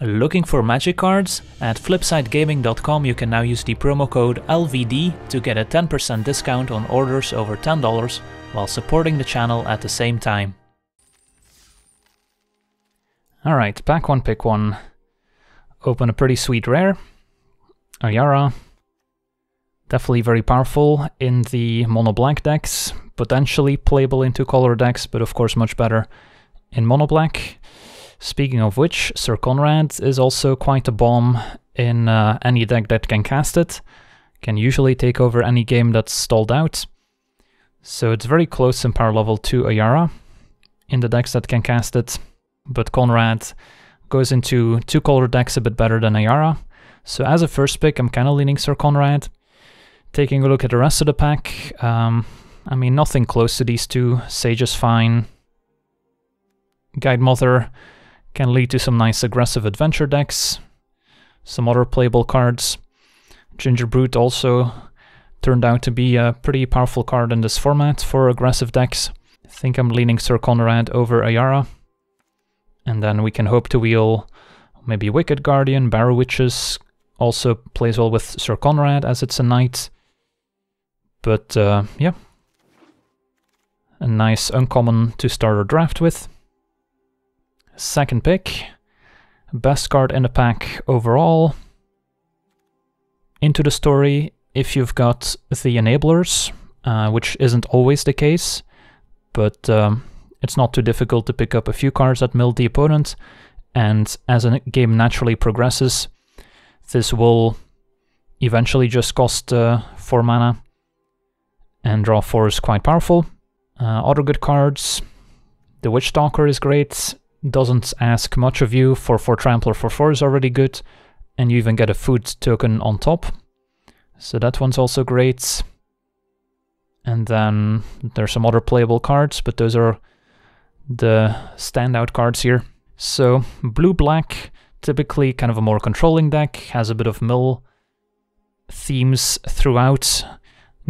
Looking for magic cards? At flipsidegaming.com you can now use the promo code LVD to get a 10% discount on orders over $10 while supporting the channel at the same time. Alright, pack one, pick one. Open a pretty sweet rare. Ayara. Definitely very powerful in the mono black decks. Potentially playable in two color decks, but of course much better in mono black. Speaking of which, Syr Konrad is also quite a bomb in uh, any deck that can cast it. Can usually take over any game that's stalled out. So it's very close in power level to Ayara in the decks that can cast it. But Konrad goes into two color decks a bit better than Ayara. So as a first pick, I'm kind of leaning Syr Konrad. Taking a look at the rest of the pack, um, I mean, nothing close to these two. Sage is fine. Guidemother can lead to some nice aggressive adventure decks, some other playable cards. Gingerbrute also turned out to be a pretty powerful card in this format for aggressive decks. I think I'm leaning Syr Konrad over Ayara. And then we can hope to wheel maybe Wicked Guardian, Barrow Witches, also plays well with Syr Konrad as it's a knight. But uh, yeah, a nice uncommon to start a draft with. Second pick. Best card in the pack overall. Into the story, if you've got the enablers, uh, which isn't always the case, but um, it's not too difficult to pick up a few cards that mill the opponent, and as a game naturally progresses, this will eventually just cost uh, 4 mana, and draw 4 is quite powerful. Uh, other good cards, the Witchstalker is great, doesn't ask much of you. For 4 Trampler for 4 is already good. And you even get a food token on top. So that one's also great. And then there's some other playable cards, but those are the standout cards here. So blue-black, typically kind of a more controlling deck, has a bit of mill themes throughout.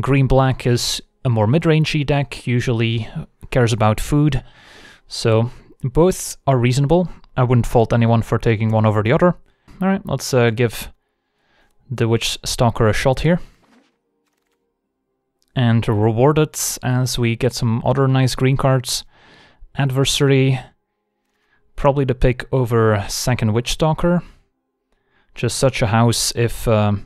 Green-black is a more mid-rangey deck, usually cares about food. So both are reasonable. I wouldn't fault anyone for taking one over the other. Alright, let's uh, give the Witchstalker a shot here. And reward it as we get some other nice green cards. Adversary, probably the pick over second Witchstalker. Just such a house if um,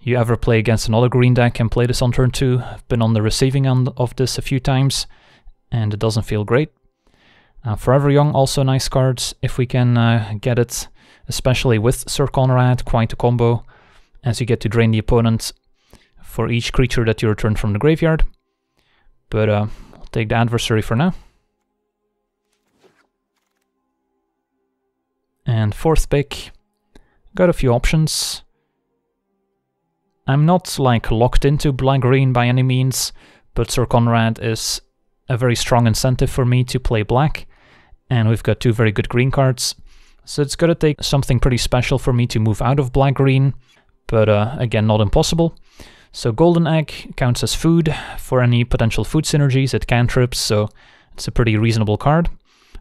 you ever play against another green deck and play this on turn 2. I've been on the receiving end of this a few times, and it doesn't feel great. Uh, Forever Young, also nice cards, if we can uh, get it, especially with Syr Konrad, quite a combo, as you get to drain the opponent for each creature that you return from the graveyard. But uh, I'll take the adversary for now. And fourth pick, got a few options. I'm not like locked into black-green by any means, but Syr Konrad is a very strong incentive for me to play black. And we've got two very good green cards. So it's going to take something pretty special for me to move out of black-green, but uh, again, not impossible. So Golden Egg counts as food for any potential food synergies, it cantrips, so it's a pretty reasonable card.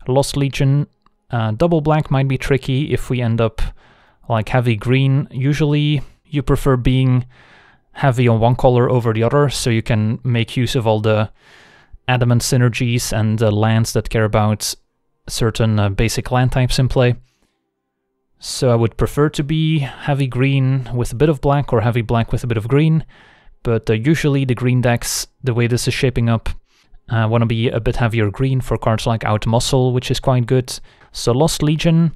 Lost Legion, uh, double black might be tricky if we end up like heavy green. Usually you prefer being heavy on one color over the other, so you can make use of all the adamant synergies and the lands that care about certain uh, basic land types in play. So I would prefer to be heavy green with a bit of black or heavy black with a bit of green, but uh, usually the green decks, the way this is shaping up, I uh, want to be a bit heavier green for cards like Outmuscle, which is quite good. So Lost Legion,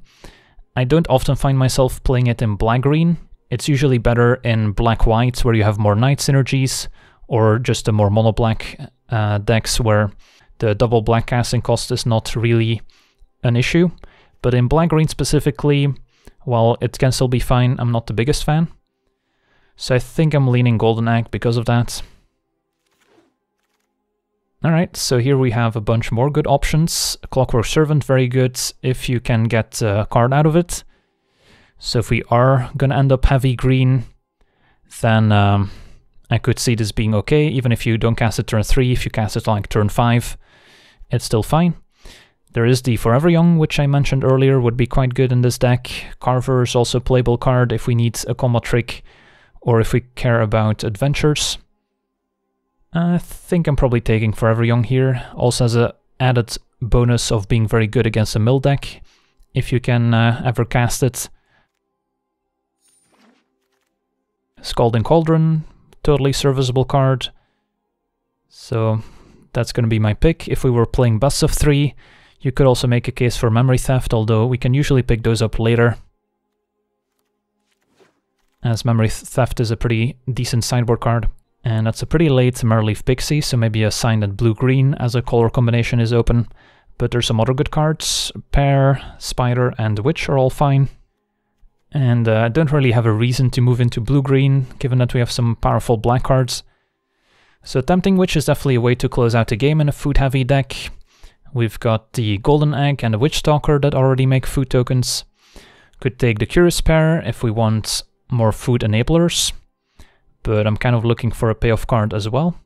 I don't often find myself playing it in black-green. It's usually better in black-white, where you have more knight synergies, or just a more mono-black uh, decks where the double black casting cost is not really an issue. But in black-green specifically, while it can still be fine, I'm not the biggest fan. So I think I'm leaning Golden Egg because of that. Alright, so here we have a bunch more good options. Clockwork Servant, very good if you can get a card out of it. So if we are gonna end up heavy green, then um, I could see this being okay, even if you don't cast it turn 3, if you cast it like turn 5, it's still fine. There is the Forever Young, which I mentioned earlier, would be quite good in this deck. Carver is also a playable card if we need a combat trick or if we care about adventures. I think I'm probably taking Forever Young here. Also has a added bonus of being very good against a mill deck, if you can uh, ever cast it. Scalding Cauldron, totally serviceable card. So that's going to be my pick. If we were playing best of three, you could also make a case for Memory Theft, although we can usually pick those up later. As Memory Theft is a pretty decent sideboard card. And that's a pretty late Maraleaf Pixie, so maybe a sign that blue-green as a color combination is open. But there's some other good cards. Pear, Spider, and Witch are all fine. And uh, I don't really have a reason to move into blue-green, given that we have some powerful black cards. So Tempting Witch is definitely a way to close out a game in a food-heavy deck. We've got the Golden Egg and the Witchstalker that already make food tokens. Could take the Curious Pair if we want more food enablers, but I'm kind of looking for a payoff card as well.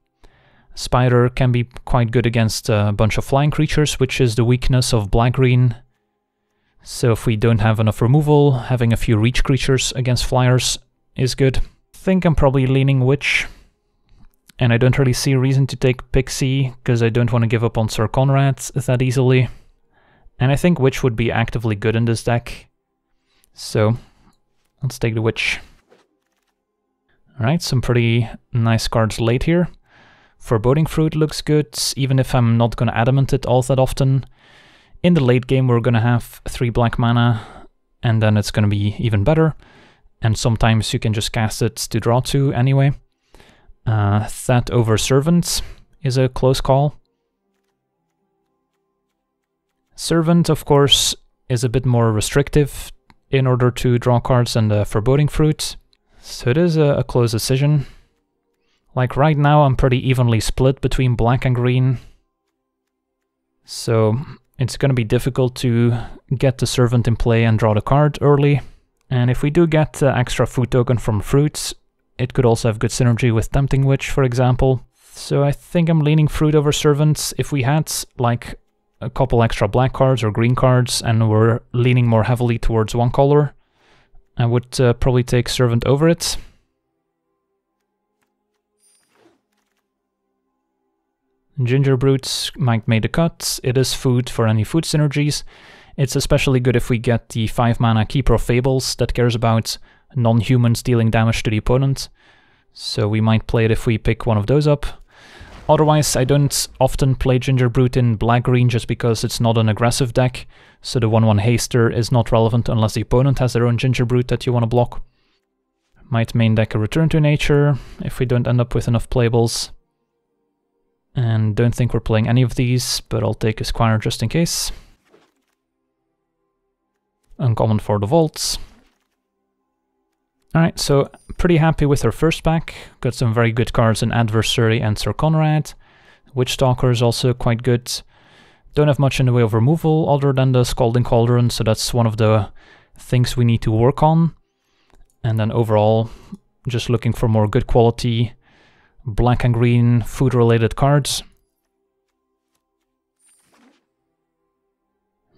Spider can be quite good against a bunch of flying creatures, which is the weakness of black-green. So if we don't have enough removal, having a few reach creatures against flyers is good. I think I'm probably leaning Witch and I don't really see a reason to take Pixie, because I don't want to give up on Sir Conrad that easily. And I think Witch would be actively good in this deck. So, let's take the Witch. Alright, some pretty nice cards late here. Foreboding Fruit looks good, even if I'm not going to adamant it all that often. In the late game we're going to have 3 black mana, and then it's going to be even better. And sometimes you can just cast it to draw 2 anyway. Uh, that over Servant is a close call. Servant, of course, is a bit more restrictive in order to draw cards than the Foreboding Fruit, so it is a, a close decision. Like right now I'm pretty evenly split between black and green, so it's going to be difficult to get the Servant in play and draw the card early. And if we do get the extra food token from fruits, it could also have good synergy with Tempting Witch, for example. So I think I'm leaning Fruit over Servants. If we had, like, a couple extra black cards or green cards and we're leaning more heavily towards one color, I would uh, probably take Servant over it. Ginger Gingerbrute might make the cut. It is food for any food synergies. It's especially good if we get the 5 mana Keeper of Fables that cares about non-humans dealing damage to the opponent. So we might play it if we pick one of those up. Otherwise, I don't often play Ginger Gingerbrute in black-green just because it's not an aggressive deck, so the 1-1 haster is not relevant unless the opponent has their own Ginger Gingerbrute that you want to block. Might main deck a Return to Nature, if we don't end up with enough playables. And don't think we're playing any of these, but I'll take a Squire just in case. Uncommon for the Vaults. Alright, so pretty happy with our first pack. Got some very good cards in Adversary and Syr Konrad. Witch Stalker is also quite good. Don't have much in the way of removal other than the Scalding Cauldron, so that's one of the things we need to work on. And then overall, just looking for more good quality black and green food related cards.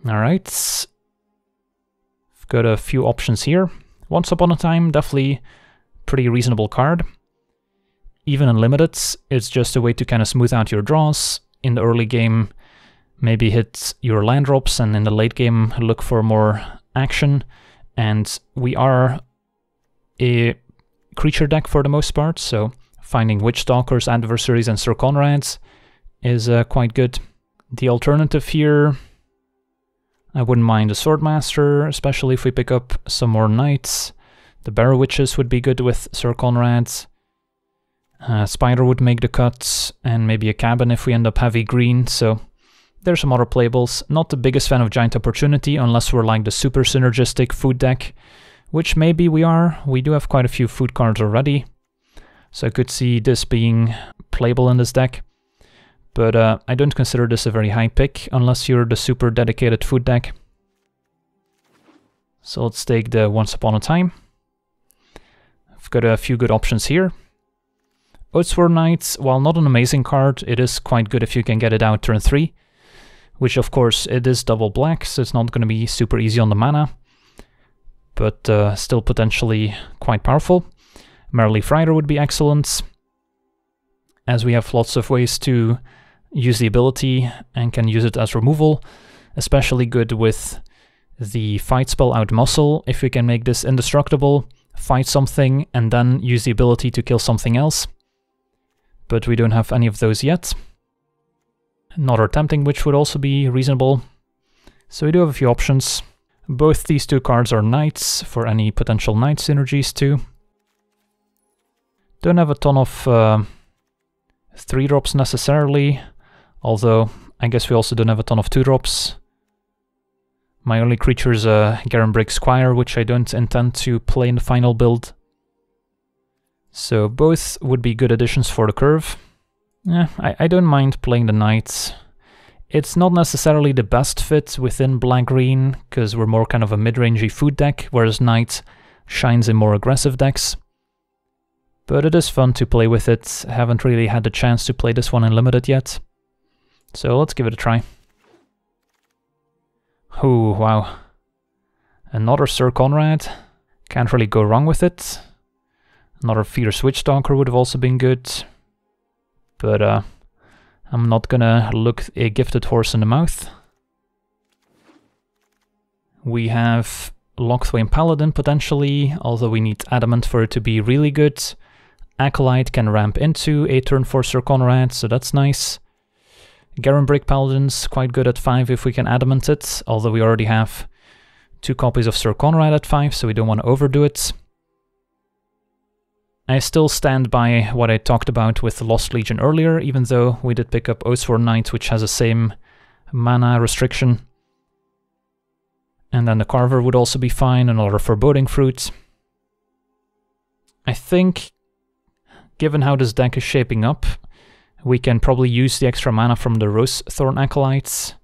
Alright. I've got a few options here. Once Upon a Time, definitely pretty reasonable card. Even in Unlimited, it's just a way to kind of smooth out your draws. In the early game, maybe hit your land drops, and in the late game, look for more action. And we are a creature deck for the most part, so finding Witchstalkers, Adversaries, and Syr Konrads is uh, quite good. The alternative here I wouldn't mind a Swordmaster, especially if we pick up some more Knights. The Barrow Witches would be good with Syr Konrad's. Uh, Spider would make the cuts, and maybe a Cabin if we end up heavy green, so there's some other playables. Not the biggest fan of Giant Opportunity, unless we're like the super synergistic food deck, which maybe we are. We do have quite a few food cards already, so I could see this being playable in this deck but uh, I don't consider this a very high pick unless you're the super dedicated food deck. So let's take the Once Upon a Time. I've got a few good options here. Oathsworn Knights, while not an amazing card, it is quite good if you can get it out turn 3. which of course it is double black, so it's not going to be super easy on the mana, but uh, still potentially quite powerful. Maraleaf Rider would be excellent, as we have lots of ways to use the ability and can use it as removal, especially good with the fight spell out muscle, if we can make this indestructible, fight something, and then use the ability to kill something else. But we don't have any of those yet. Another Tempting which would also be reasonable. So we do have a few options. Both these two cards are knights for any potential knight synergies too. Don't have a ton of uh, 3 drops necessarily, although I guess we also don't have a ton of 2 drops. My only creature is uh, a Garenbrig Squire, which I don't intend to play in the final build. So both would be good additions for the curve. Yeah, I, I don't mind playing the knights. It's not necessarily the best fit within black-green, because we're more kind of a mid-rangey food deck, whereas knight shines in more aggressive decks. But it is fun to play with it. haven't really had the chance to play this one in limited yet. So let's give it a try. Oh, wow. Another Syr Konrad. Can't really go wrong with it. Another Fierce Witchstalker would have also been good. But uh, I'm not gonna look a gifted horse in the mouth. We have Locthwain Paladin potentially, although we need Adamant for it to be really good. Acolyte can ramp into a turn for Syr Konrad, so that's nice. Garenbrig Paladin's quite good at 5 if we can Adamant it, although we already have two copies of Syr Konrad at 5, so we don't want to overdo it. I still stand by what I talked about with Lost Legion earlier, even though we did pick up Oathsworn Knight, which has the same mana restriction. And then the Carver would also be fine, another Foreboding Fruit. I think, given how this deck is shaping up, we can probably use the extra mana from the Rosethorn Acolytes.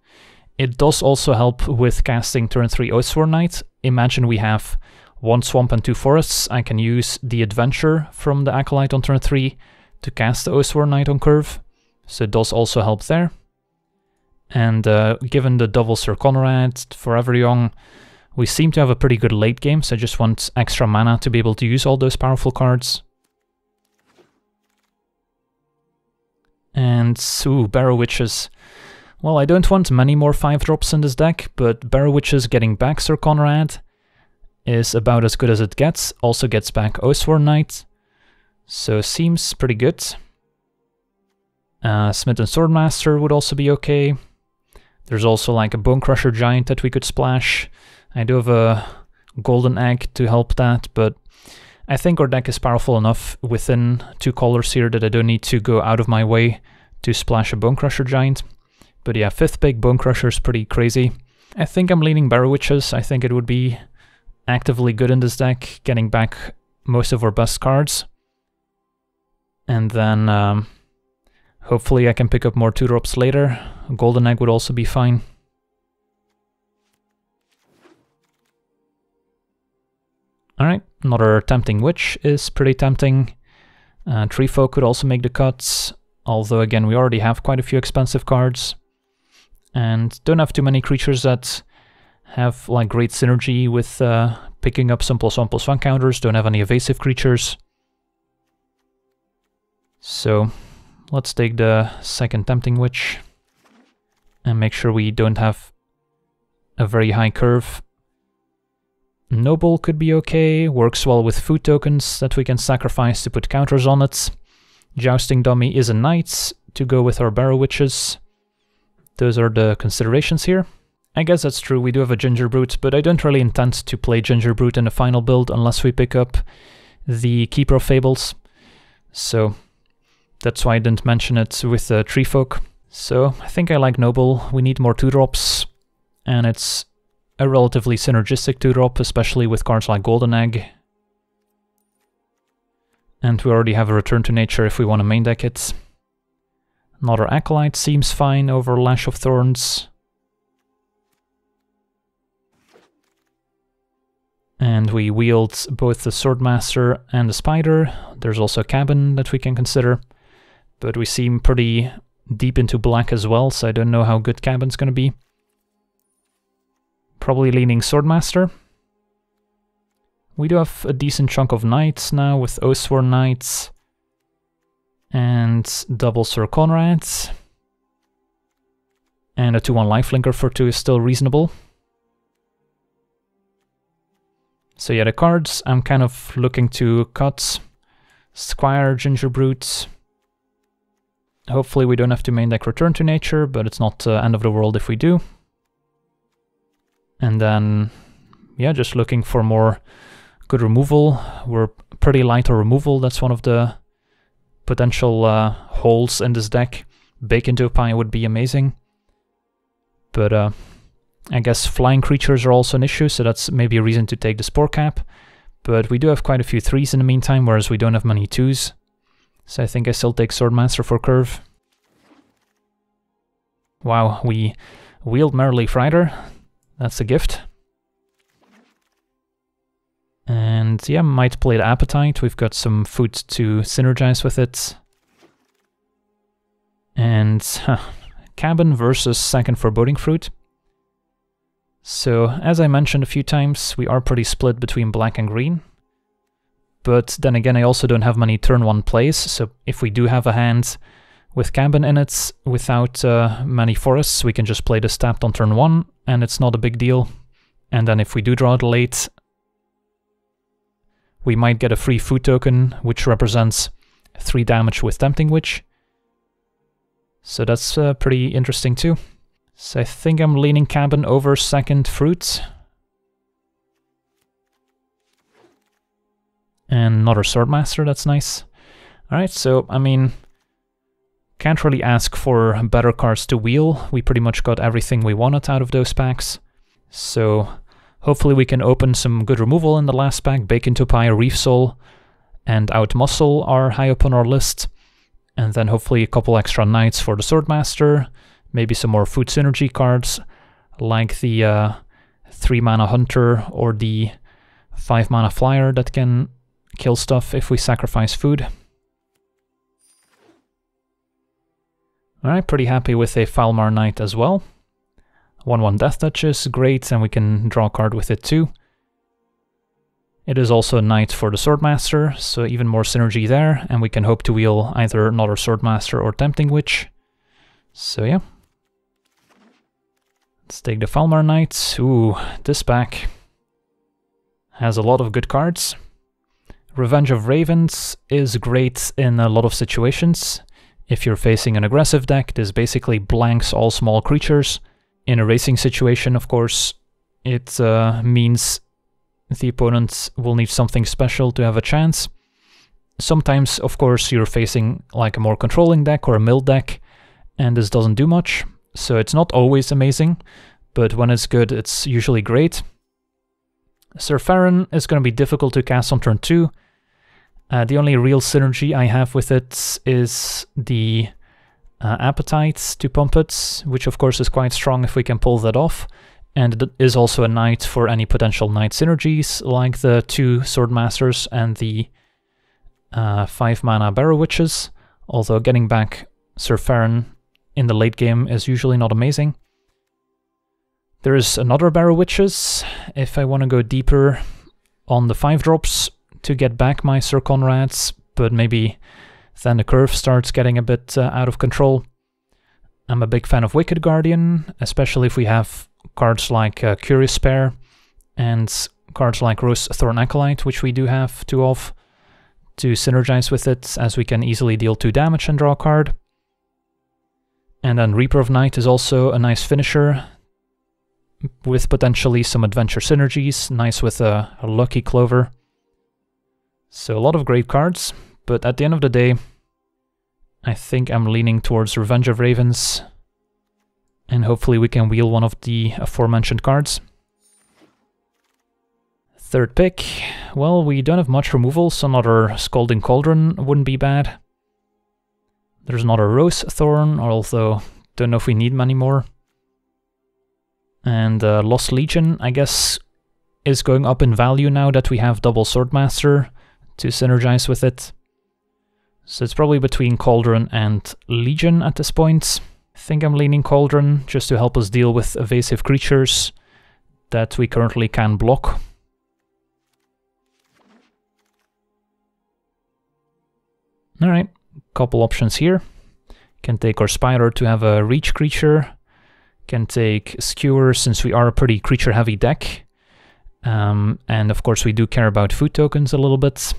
It does also help with casting turn 3 Oathsworn Knight. Imagine we have one swamp and two forests. I can use the adventure from the Acolyte on turn 3 to cast the Oathsworn Knight on curve. So it does also help there. And uh, given the double Syr Konrad, Forever Young, we seem to have a pretty good late game, so I just want extra mana to be able to use all those powerful cards. And, ooh, Barrow Witches. Well, I don't want many more 5-drops in this deck, but Barrow Witches getting back Syr Konrad is about as good as it gets. Also gets back Oathsworn Knight, so seems pretty good. Uh, Smitten Swordmaster would also be okay. There's also like a Bonecrusher Giant that we could splash. I do have a Golden Egg to help that, but I think our deck is powerful enough within two colors here that I don't need to go out of my way to splash a Bonecrusher Giant. But yeah, 5th pick Bonecrusher is pretty crazy. I think I'm leaning Barrow Witches. I think it would be actively good in this deck, getting back most of our best cards. And then um, hopefully I can pick up more 2-drops later. Golden Egg would also be fine. Alright, another Tempting Witch is pretty tempting. Uh, Treefolk could also make the cuts, although again we already have quite a few expensive cards. And don't have too many creatures that have like great synergy with uh, picking up some plus one plus one counters, don't have any evasive creatures. So let's take the second Tempting Witch and make sure we don't have a very high curve Noble could be okay, works well with food tokens that we can sacrifice to put counters on it. Jousting Dummy is a knight to go with our Barrow Witches. Those are the considerations here. I guess that's true, we do have a Gingerbrute, but I don't really intend to play Gingerbrute in the final build unless we pick up the Keeper of Fables. So that's why I didn't mention it with the Treefolk. So I think I like Noble, we need more 2-drops, and it's a relatively synergistic 2-drop, especially with cards like Golden Egg. And we already have a Return to Nature if we want to main deck it. Another Acolyte seems fine over Lash of Thorns. And we wield both the Swordmaster and the Spider. There's also a Cabin that we can consider. But we seem pretty deep into black as well, so I don't know how good Cabin's gonna be. Probably leaning Swordmaster. We do have a decent chunk of knights now with Oathsworn Knights and double Syr Konrad. And a 2-1 lifelinker for 2 is still reasonable. So yeah, the cards I'm kind of looking to cut. Squire, Gingerbrute. Hopefully we don't have to main deck Return to Nature, but it's not uh, end of the world if we do. And then, yeah, just looking for more good removal. We're pretty light on removal, that's one of the potential uh, holes in this deck. Bake into a pie would be amazing. But uh, I guess flying creatures are also an issue, so that's maybe a reason to take the Sporecap. But we do have quite a few threes in the meantime, whereas we don't have many twos. So I think I still take Swordmaster for curve. Wow, we wield Maraleaf Rider. That's a gift. And yeah, might play the Appetite. We've got some food to synergize with it. And huh, Cabin versus Second Foreboding Fruit. So, as I mentioned a few times, we are pretty split between black and green. But then again, I also don't have many turn 1 plays, so if we do have a hand with Cabin in it, without uh, many forests, we can just play this tapped on turn 1, and it's not a big deal. And then if we do draw it late, we might get a free food token, which represents 3 damage with Tempting Witch. So that's uh, pretty interesting too. So I think I'm leaning Cabin over second fruit. And another Swordmaster, that's nice. Alright, so, I mean, can't really ask for better cards to wheel. We pretty much got everything we wanted out of those packs. So hopefully we can open some good removal in the last pack. Bake into Pie, Reave Soul, and Outmuscle are high up on our list. And then hopefully a couple extra knights for the Swordmaster maybe some more food synergy cards like the uh, 3 mana hunter or the 5 mana flyer that can kill stuff if we sacrifice food. Alright, pretty happy with a Foulmire Knight as well. 1-1 Death Touch is great and we can draw a card with it too. It is also a knight for the Swordmaster, so even more synergy there, and we can hope to wheel either another Swordmaster or Tempting Witch. So yeah. Let's take the Foulmire Knight. Ooh, this pack has a lot of good cards. Revenge of Ravens is great in a lot of situations. If you're facing an aggressive deck, this basically blanks all small creatures. In a racing situation, of course, it uh, means the opponent will need something special to have a chance. Sometimes, of course, you're facing like a more controlling deck or a mill deck, and this doesn't do much so it's not always amazing, but when it's good, it's usually great. Syr Faren is going to be difficult to cast on turn 2. Uh, the only real synergy I have with it is the uh, Appetite to pump it, which of course is quite strong if we can pull that off. And it is also a knight for any potential knight synergies, like the two Swordmasters and the uh, 5 mana Barrow Witches, although getting back Syr Faren in the late game is usually not amazing. There is another Barrow Witches, if I want to go deeper on the 5 drops to get back my Syr Konrads, but maybe then the curve starts getting a bit uh, out of control. I'm a big fan of Wicked Guardian, especially if we have cards like uh, Curious Pair and cards like Rosethorn Acolyte, which we do have two of, to synergize with it, as we can easily deal 2 damage and draw a card. And then Reaper of Night is also a nice finisher with potentially some adventure synergies, nice with a, a, Lucky Clover. So a lot of great cards, but at the end of the day, I think I'm leaning towards Revenge of Ravens, and hopefully we can wheel one of the aforementioned cards. Third pick, well, we don't have much removal, so another Scalding Cauldron wouldn't be bad. There's another Rosethorn, although don't know if we need many more. And uh, Lost Legion, I guess, is going up in value now that we have double Swordmaster to synergize with it. So it's probably between Cauldron and Legion at this point. I think I'm leaning Cauldron just to help us deal with evasive creatures that we currently can block. Alright, couple options here. Can take our Spider to have a reach creature. Can take Skewer since we are a pretty creature heavy deck. Um, and of course we do care about food tokens a little bit.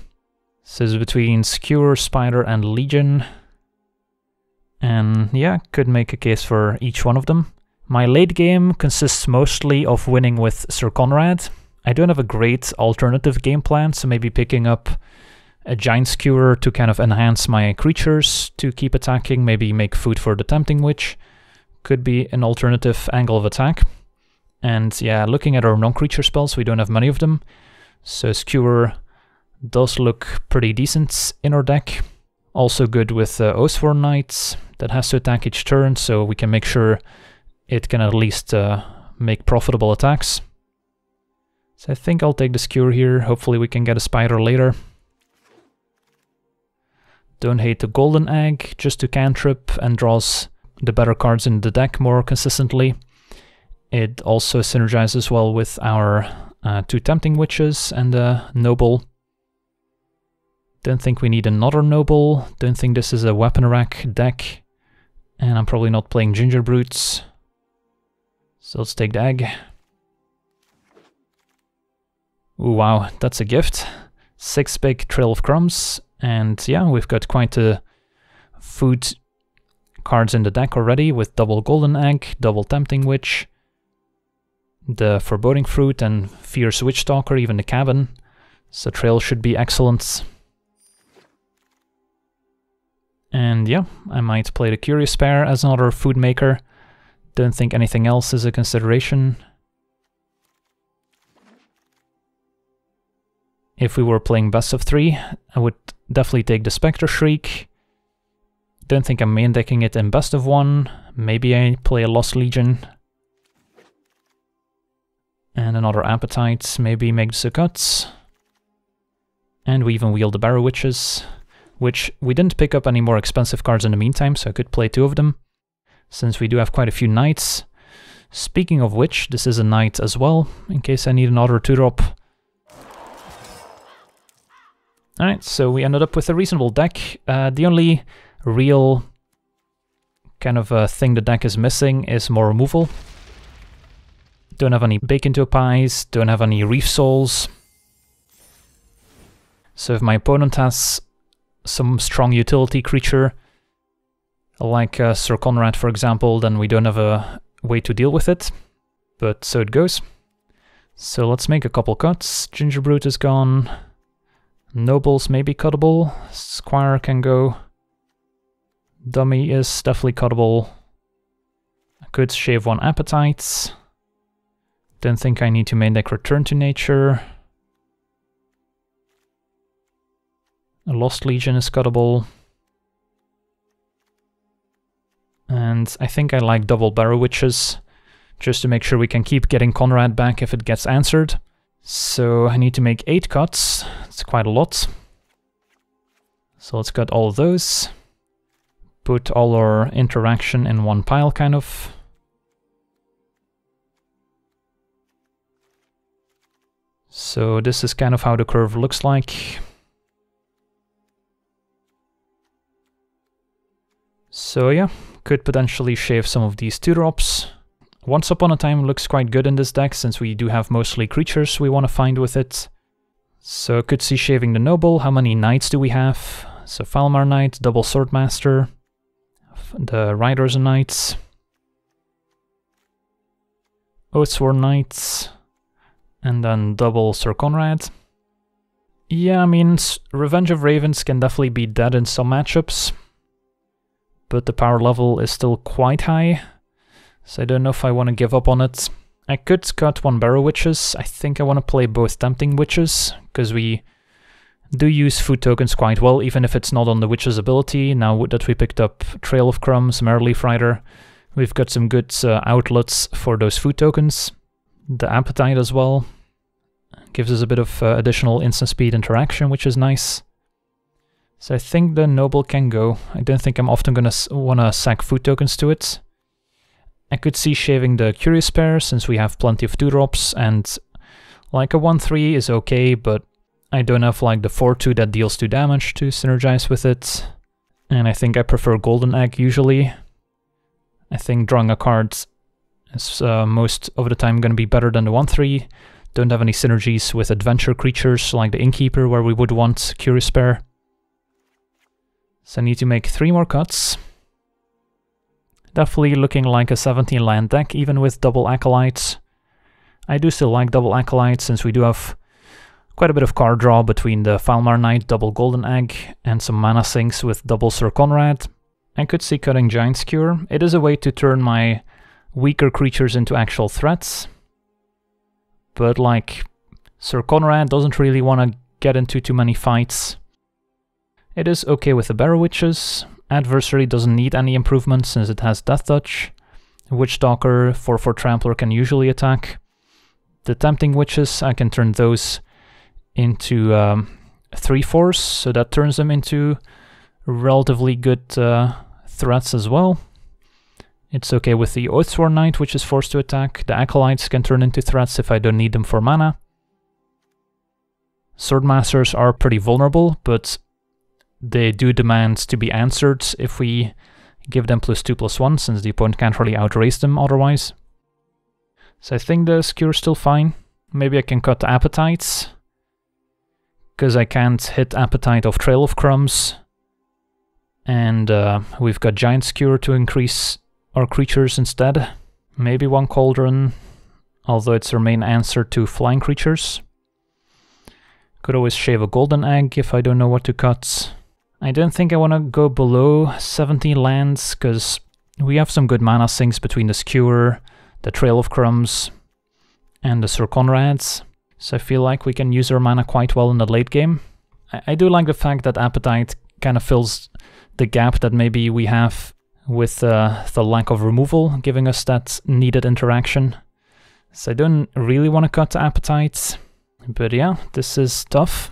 So it's between Skewer, Spider and Legion. And yeah, could make a case for each one of them. My late game consists mostly of winning with Syr Konrad. I don't have a great alternative game plan, so maybe picking up a giant skewer to kind of enhance my creatures to keep attacking, maybe make food for the tempting witch. Could be an alternative angle of attack. And yeah, looking at our non-creature spells, we don't have many of them. So skewer does look pretty decent in our deck. Also good with uh, Knights that has to attack each turn, so we can make sure it can at least uh, make profitable attacks. So I think I'll take the skewer here. Hopefully we can get a spider later. Don't hate the golden egg, just to cantrip and draws the better cards in the deck more consistently. It also synergizes well with our uh, two tempting witches and a noble. Don't think we need another noble. Don't think this is a weapon rack deck. And I'm probably not playing gingerbrutes. So let's take the egg. Ooh, wow, that's a gift. Six big trail of crumbs. And yeah, we've got quite a food cards in the deck already with double golden egg, double tempting witch, the foreboding fruit and fierce witchstalker, even the cabin. So trail should be excellent. And yeah, I might play the Curious Pair as another food maker. Don't think anything else is a consideration. If we were playing best of three, I would definitely take the Spectre Shriek. Don't think I'm main decking it in best of one. Maybe I play a Lost Legion. And another Appetite, maybe make the cuts. And we even wield the Barrow Witches, which we didn't pick up any more expensive cards in the meantime, so I could play two of them since we do have quite a few knights. Speaking of which, this is a knight as well, in case I need another 2-drop. Alright, so we ended up with a reasonable deck. Uh, the only real kind of uh, thing the deck is missing is more removal. Don't have any Bake into Pies, don't have any Reave Souls. So if my opponent has some strong utility creature, like uh, Syr Konrad, for example, then we don't have a way to deal with it. But so it goes. So let's make a couple cuts. Gingerbrute is gone. Nobles may be cuttable. Squire can go. Dummy is definitely cuttable. I could shave one Appetites. Don't think I need to main deck Return to Nature. A Lost Legion is cuttable. And I think I like double Barrow Witches, just to make sure we can keep getting Konrad back if it gets answered. So I need to make 8 cuts, it's quite a lot. So let's cut all those. Put all our interaction in one pile, kind of. So this is kind of how the curve looks like. So yeah, could potentially shave some of these 2-drops. Once Upon a Time looks quite good in this deck, since we do have mostly creatures we want to find with it. So could see shaving the Noble. How many Knights do we have? So Foulmire Knight, Double Swordmaster, the Riders and Knights, Oathsworn Knights, and then double Syr Konrad. Yeah, I mean, Revenge of Ravens can definitely be dead in some matchups but the power level is still quite high, so I don't know if I want to give up on it. I could cut one Barrow Witches. I think I want to play both Tempting Witches, because we do use food tokens quite well, even if it's not on the Witch's ability. Now that we picked up Trail of Crumbs, Maraleaf Rider, we've got some good uh, outlets for those food tokens. The Appetite as well gives us a bit of uh, additional instant speed interaction, which is nice. So I think the Noble can go. I don't think I'm often gonna wanna sack food tokens to it. I could see shaving the Curious Pair since we have plenty of 2 drops and like a 1-3 is okay, but I don't have like the 4-2 that deals 2 damage to synergize with it. And I think I prefer Golden Egg usually. I think drawing a card is uh, most of the time to be better than the 1-3. Don't have any synergies with adventure creatures like the Innkeeper where we would want Curious Pair. So I need to make three more cuts. Definitely looking like a 17 land deck, even with double Acolytes. I do still like double Acolytes, since we do have quite a bit of card draw between the Foulmire Knight, double Golden Egg, and some mana sinks with double Syr Konrad. I could see cutting Giant Skewer. It is a way to turn my weaker creatures into actual threats. But like, Syr Konrad doesn't really want to get into too many fights. It is okay with the Barrow Witches. Adversary doesn't need any improvement since it has Death Touch. Witchstalker 4-4 Trampler can usually attack. The Tempting Witches, I can turn those into um, 3-4s, so that turns them into relatively good uh, threats as well. It's okay with the Oathsworn Knight, which is forced to attack. The Acolytes can turn into threats if I don't need them for mana. Swordmasters are pretty vulnerable, but they do demand to be answered if we give them plus 2 plus 1, since the opponent can't really outrace them otherwise. So I think the Skewer's still fine. Maybe I can cut the Appetites, because I can't hit Appetite of Trail of Crumbs. And uh, we've got Giant Skewer to increase our creatures instead. Maybe one Cauldron, although it's our main answer to flying creatures. Could always shave a Golden Egg if I don't know what to cut. I don't think I want to go below 70 lands, because we have some good mana sinks between the Skewer, the Trail of Crumbs, and the Syr Konrads. So I feel like we can use our mana quite well in the late game. I, I do like the fact that Appetite kind of fills the gap that maybe we have with uh, the lack of removal, giving us that needed interaction. So I don't really want to cut to Appetite, but yeah, this is tough.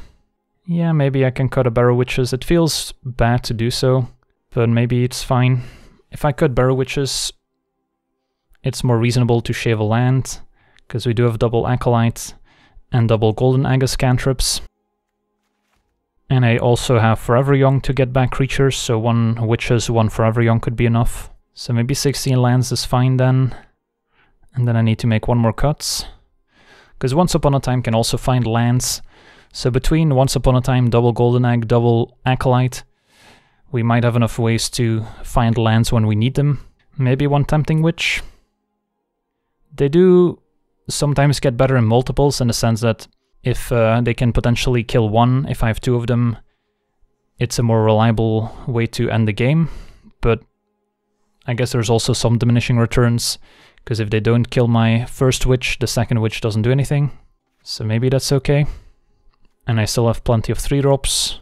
Yeah, maybe I can cut a Barrow Witches. It feels bad to do so, but maybe it's fine. If I cut Barrow Witches, it's more reasonable to shave a land, because we do have double Acolyte and double Golden Aegis cantrips. And I also have Forever Young to get back creatures, so one Witches, one Forever Young could be enough. So maybe 16 lands is fine then. And then I need to make one more cuts. Because Once Upon a Time can also find lands so between Once Upon a Time, Double Golden Egg, Double Acolyte, we might have enough ways to find lands when we need them. Maybe one Tempting Witch. They do sometimes get better in multiples in the sense that if uh, they can potentially kill one, if I have two of them, it's a more reliable way to end the game. But I guess there's also some diminishing returns, because if they don't kill my first witch, the second witch doesn't do anything. So maybe that's okay. And I still have plenty of 3 drops.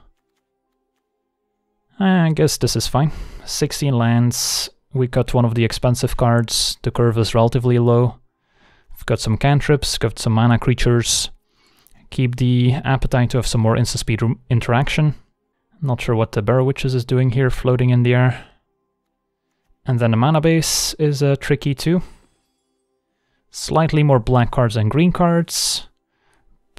I guess this is fine. 16 lands. We got one of the expensive cards. The curve is relatively low. We've got some cantrips, got some mana creatures. Keep the appetite to have some more instant speed interaction. Not sure what the Barrow Witches is doing here, floating in the air. And then the mana base is uh, tricky too. Slightly more black cards than green cards.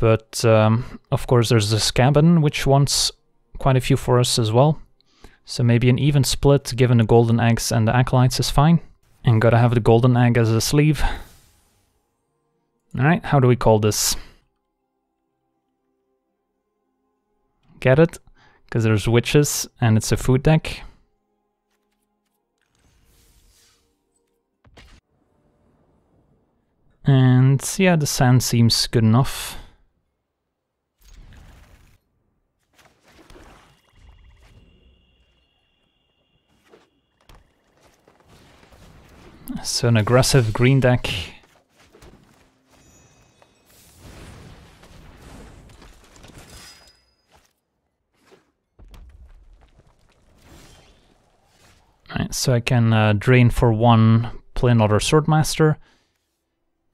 But um, of course there's the Skaban, which wants quite a few for us as well. So maybe an even split given the golden eggs and the acolytes is fine. And gotta have the golden egg as a sleeve. Alright, how do we call this? Get it? Because there's witches and it's a food deck. And yeah, the sand seems good enough. So an aggressive green deck. So I can uh, drain for one, play another Swordmaster.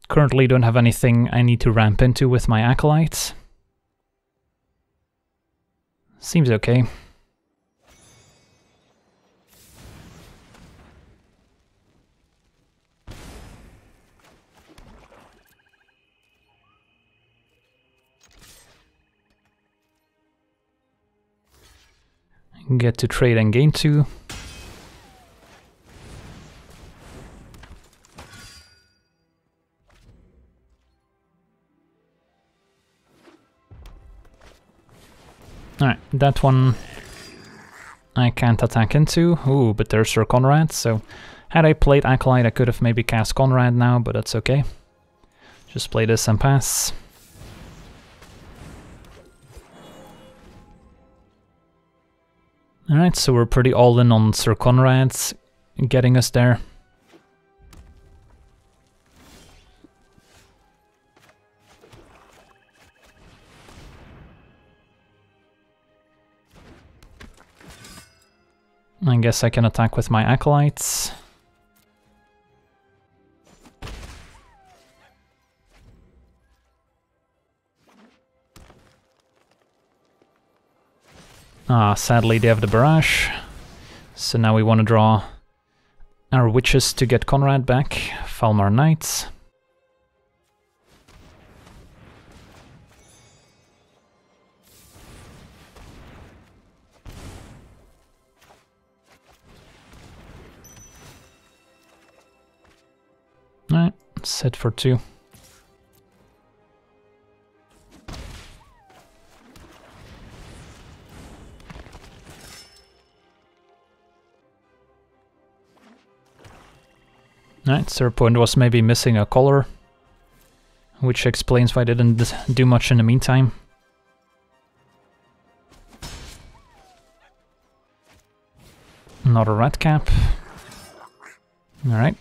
Currently don't have anything I need to ramp into with my Acolytes. Seems okay. Get to trade and gain 2. Alright, that one I can't attack into. Ooh, but there's Syr Konrad, so had I played Acolyte I could have maybe cast Konrad now, but that's okay. Just play this and pass. Alright, so we're pretty all in on Syr Konrad's getting us there. I guess I can attack with my acolytes. Ah, sadly they have the barrage. So now we want to draw our witches to get Konrad back. Foulmire Knights. Alright, set for two. Alright, Serpent was maybe missing a color, which explains why I didn't do much in the meantime. Not a red cap. Alright.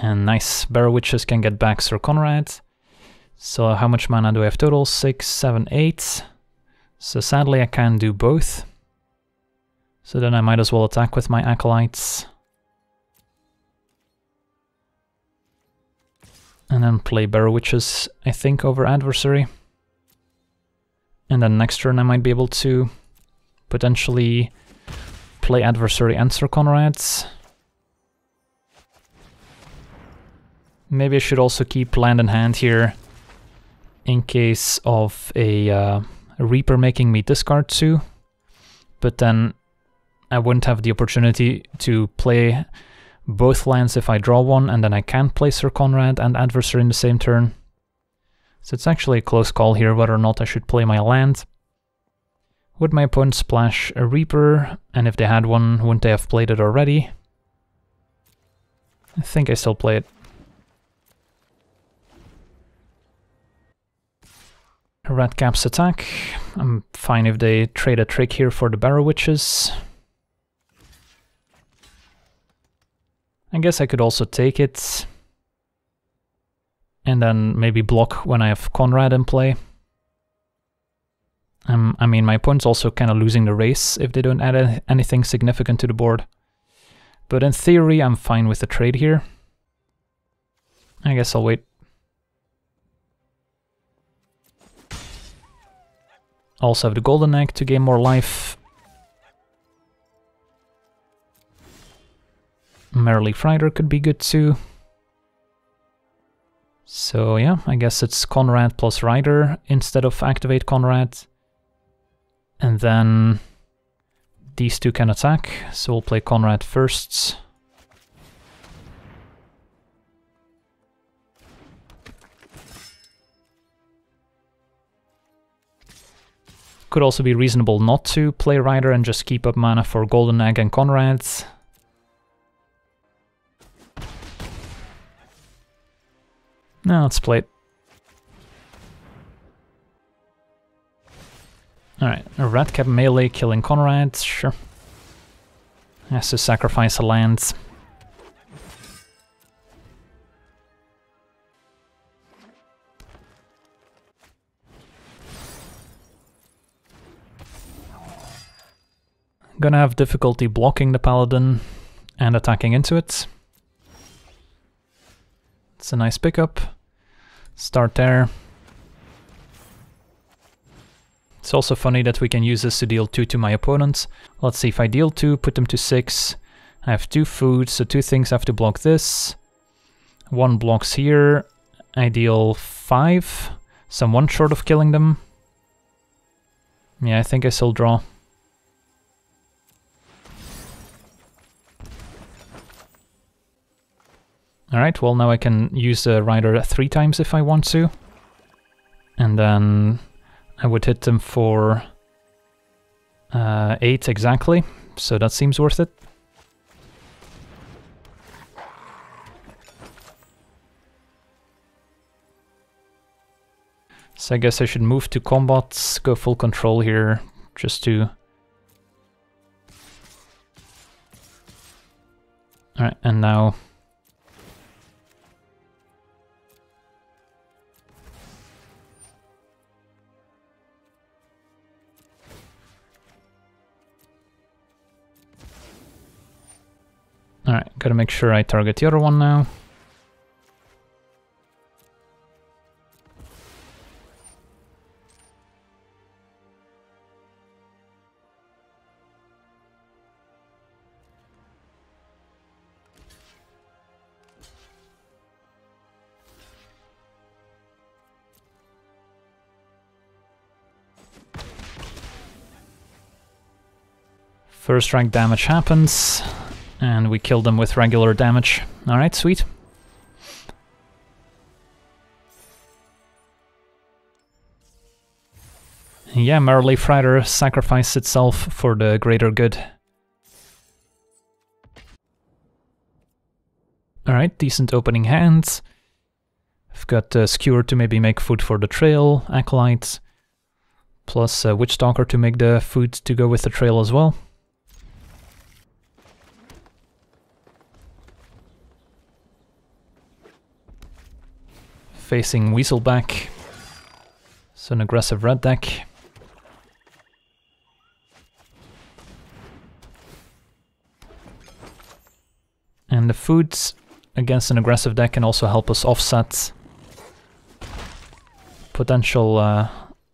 And nice, Barrow Witches can get back Syr Konrad. So how much mana do I have total? Six, seven, eight. So sadly I can't do both. So then I might as well attack with my Acolytes. And then play Barrow Witches, I think, over Adversary. And then next turn I might be able to potentially play Adversary and Syr Konrad's. Maybe I should also keep land in hand here in case of a, uh, a Reaper making me discard two. But then I wouldn't have the opportunity to play both lands if I draw one, and then I can't play Syr Konrad and Adversary in the same turn. So it's actually a close call here whether or not I should play my land. Would my opponent splash a Reaper, and if they had one, wouldn't they have played it already? I think I still play it. Red Caps attack. I'm fine if they trade a trick here for the Barrow Witches. I guess I could also take it and then maybe block when I have Konrad in play. Um, I mean, my opponent's also kind of losing the race if they don't add anything significant to the board. But in theory, I'm fine with the trade here. I guess I'll wait. Also have the Golden Egg to gain more life. Maraleaf Rider could be good too. So yeah, I guess it's Konrad plus Rider instead of Activate Konrad. And then these two can attack, so we'll play Konrad first. Could also be reasonable not to play Rider and just keep up mana for Golden Egg and Konrad's. No, let's play it. Alright, a Redcap melee killing Konrad, sure. Has to sacrifice a land. Gonna have difficulty blocking the paladin and attacking into it. It's a nice pickup. Start there. It's also funny that we can use this to deal 2 to my opponents. Let's see, if I deal 2, put them to 6. I have 2 food, so 2 things have to block this. 1 blocks here. I deal 5. So I'm one short of killing them. Yeah, I think I still draw. Alright, well now I can use the rider three times if I want to. And then I would hit them for uh, 8 exactly, so that seems worth it. So I guess I should move to combat, go full control here, just to... Alright, and now... Alright, gotta make sure I target the other one now. First rank damage happens, and we kill them with regular damage. Alright, sweet. Yeah, Maraleaf Rider sacrificed itself for the greater good. Alright, decent opening hands. I've got uh, Skewer to maybe make food for the trail, Acolyte, plus uh, Witchstalker to make the food to go with the trail as well. Facing Weaselback. So an aggressive red deck. And the foods against an aggressive deck can also help us offset potential uh,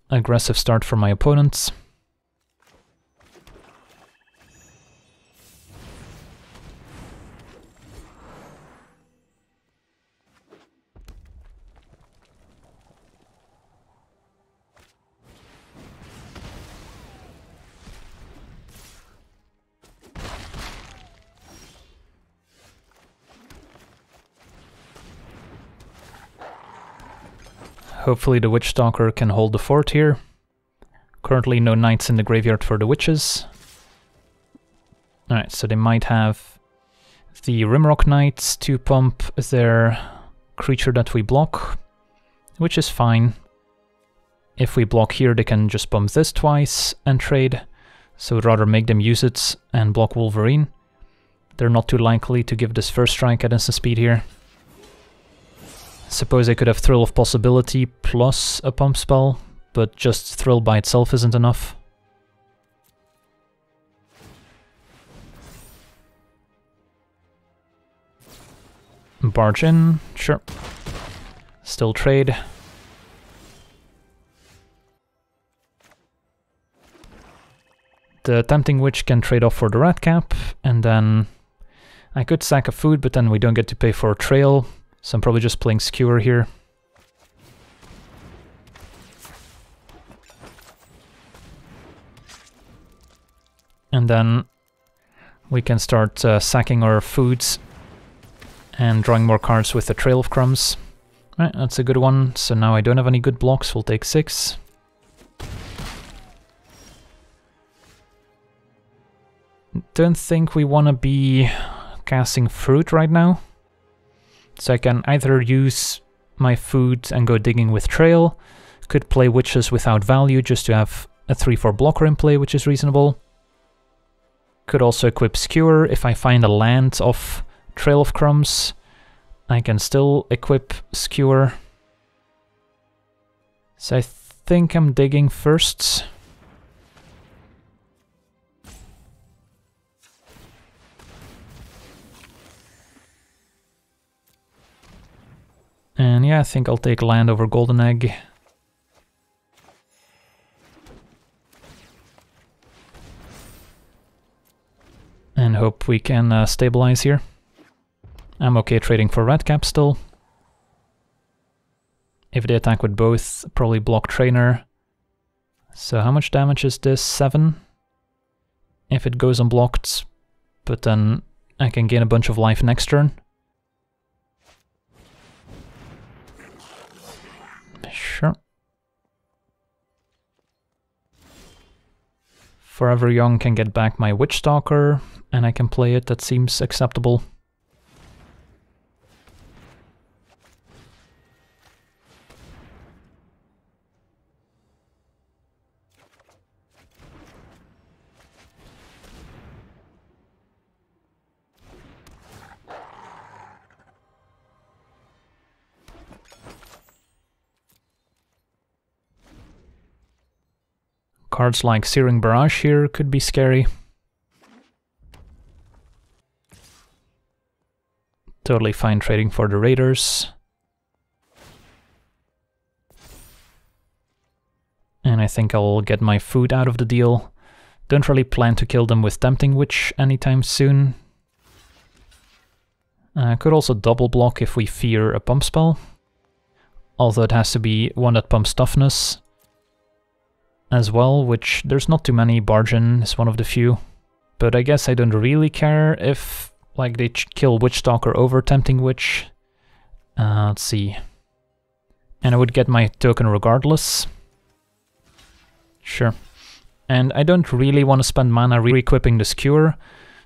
aggressive start for my opponents. Hopefully the Witchstalker can hold the fort here. Currently no knights in the graveyard for the witches. Alright, so they might have the Rimrock Knights to pump their creature that we block, which is fine. If we block here, they can just pump this twice and trade, so I'd rather make them use it and block Wolverine. They're not too likely to give this first strike at instant speed here. Suppose I could have Thrill of Possibility plus a pump spell, but just Thrill by itself isn't enough. Barge in, sure. Still trade. The Tempting Witch can trade off for the Rat cap, and then I could sack a food, but then we don't get to pay for a trail, so I'm probably just playing Skewer here. And then we can start uh, sacking our foods and drawing more cards with the Trail of Crumbs. Right, that's a good one. So now I don't have any good blocks, we'll take six. Don't think we want to be casting fruit right now. So I can either use my food and go digging with Trail, could play Witches without value just to have a 3-4 blocker in play, which is reasonable. Could also equip Skewer if I find a land of Trail of Crumbs. I can still equip Skewer. So I think I'm digging first. And yeah, I think I'll take land over Golden Egg. And hope we can uh, stabilize here. I'm okay trading for red cap still. If they attack with both, probably block trainer. So how much damage is this? 7? If it goes unblocked, but then I can gain a bunch of life next turn. Sure. Forever Young can get back my Witchstalker, and I can play it, that seems acceptable. Cards like Searing Barrage here could be scary. Totally fine trading for the Raiders. And I think I'll get my food out of the deal. Don't really plan to kill them with Tempting Witch anytime soon. Uh, could also double block if we fear a pump spell. Although it has to be one that pumps toughness as well, which there's not too many. Bargain is one of the few. But I guess I don't really care if like they kill Witchstalker over Tempting Witch. Uh, let's see. And I would get my token regardless. Sure. And I don't really want to spend mana re-equipping the Skewer,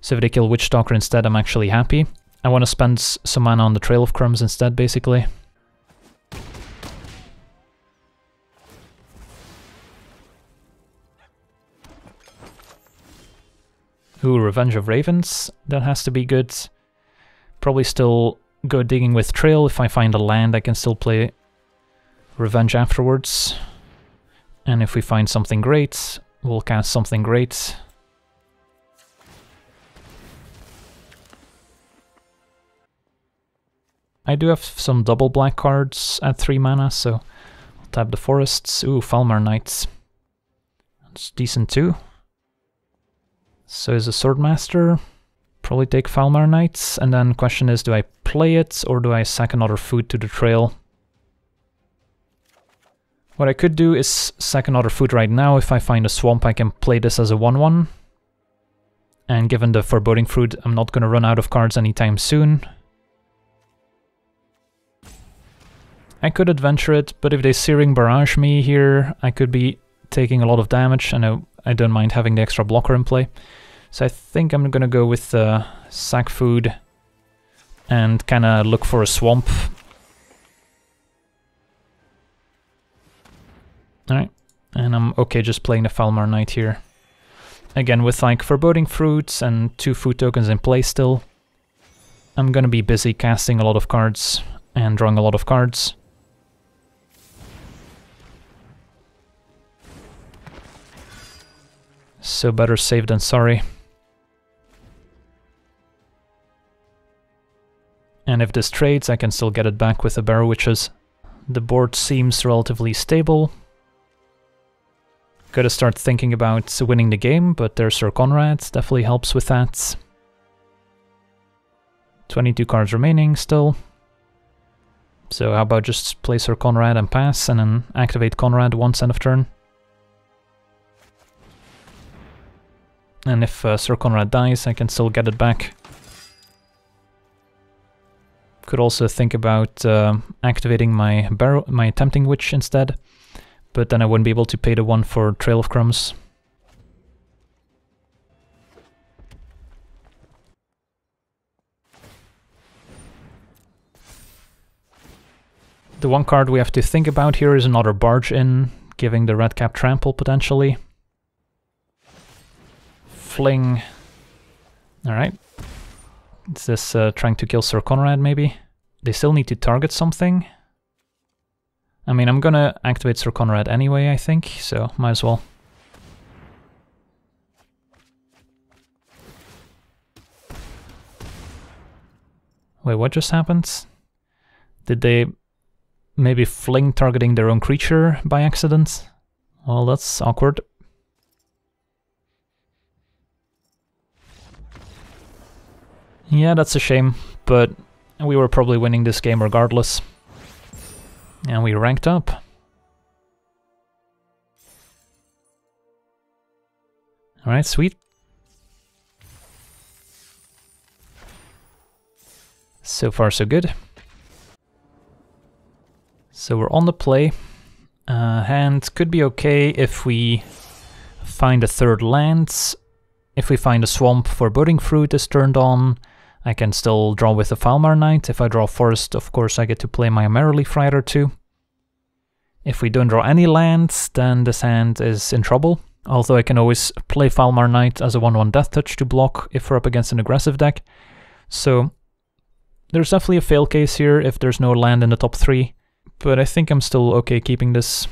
so if they kill Witchstalker instead, I'm actually happy. I want to spend some mana on the Trail of Crumbs instead, basically. Ooh, Revenge of Ravens. That has to be good. Probably still go digging with Trail. If I find a land, I can still play Revenge afterwards. And if we find something great, we'll cast something great. I do have some double black cards at 3 mana, so I'll tap the forests. Ooh, Foulmire Knights. That's decent too. So is a Swordmaster. Probably take Foulmire Knights, and then question is, do I play it, or do I sack another food to the trail? What I could do is sack another food right now. If I find a swamp, I can play this as a 1-1. And given the Foreboding Fruit, I'm not going to run out of cards anytime soon. I could adventure it, but if they Searing Barrage me here, I could be taking a lot of damage, and I, I don't mind having the extra blocker in play. So I think I'm gonna go with uh, sack food and kind of look for a swamp. Alright, and I'm okay just playing the Foulmire Knight here. Again, with like Foreboding Fruits and two food tokens in play still, I'm gonna be busy casting a lot of cards and drawing a lot of cards. So better safe than sorry. And if this trades, I can still get it back with the Barrow Witches. The board seems relatively stable. Gotta start thinking about winning the game, but there's Syr Konrad, definitely helps with that. 22 cards remaining still. So how about just play Syr Konrad and pass, and then activate Konrad once end of turn. And if uh, Syr Konrad dies, I can still get it back. Could also think about uh, activating my barrow, my tempting witch instead, but then I wouldn't be able to pay the one for Trail of Crumbs. The one card we have to think about here is another Barge in, giving the red cap trample potentially. Fling. Alright, is this uh, trying to kill Syr Konrad, maybe? They still need to target something? I mean, I'm gonna activate Syr Konrad anyway, I think, so might as well. Wait, what just happened? Did they maybe fling targeting their own creature by accident? Well, that's awkward. Yeah, that's a shame, but we were probably winning this game regardless. And we ranked up. Alright, sweet. So far so good. So we're on the play. Uh, hand could be okay if we find a third land. If we find a swamp, foreboding fruit is turned on. I can still draw with the Foulmire Knight. If I draw first, of course I get to play my Maraleaf Rider too. If we don't draw any lands, then this hand is in trouble. Although I can always play Foulmire Knight as a 1-1 Death Touch to block if we're up against an aggressive deck. So there's definitely a fail case here if there's no land in the top 3. But I think I'm still okay keeping this.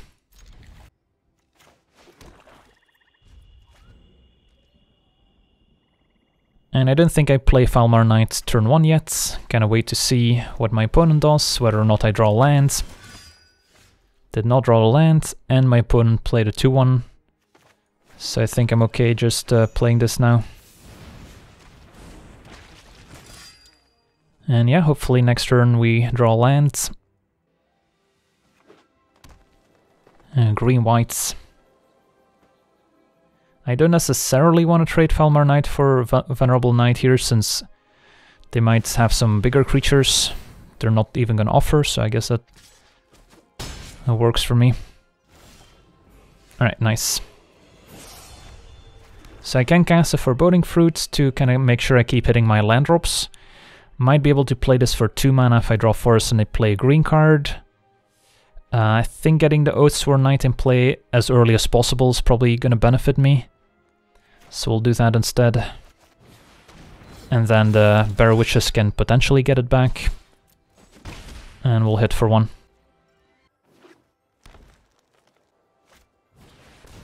And I don't think I play Foulmire Knight turn 1 yet. Gonna wait to see what my opponent does, whether or not I draw lands. Did not draw a land, and my opponent played a 2-1. So I think I'm okay just uh, playing this now. And yeah, hopefully next turn we draw lands. Uh, green whites. I don't necessarily want to trade Foulmire Knight for Venerable Knight here, since they might have some bigger creatures they're not even going to offer, so I guess that, that works for me. Alright, nice. So I can cast a Foreboding Fruit to kind of make sure I keep hitting my land drops. Might be able to play this for 2 mana if I draw Forest and I play a green card. Uh, I think getting the Oathsworn Knight in play as early as possible is probably going to benefit me. So we'll do that instead. And then the Bear Witches can potentially get it back. And we'll hit for one.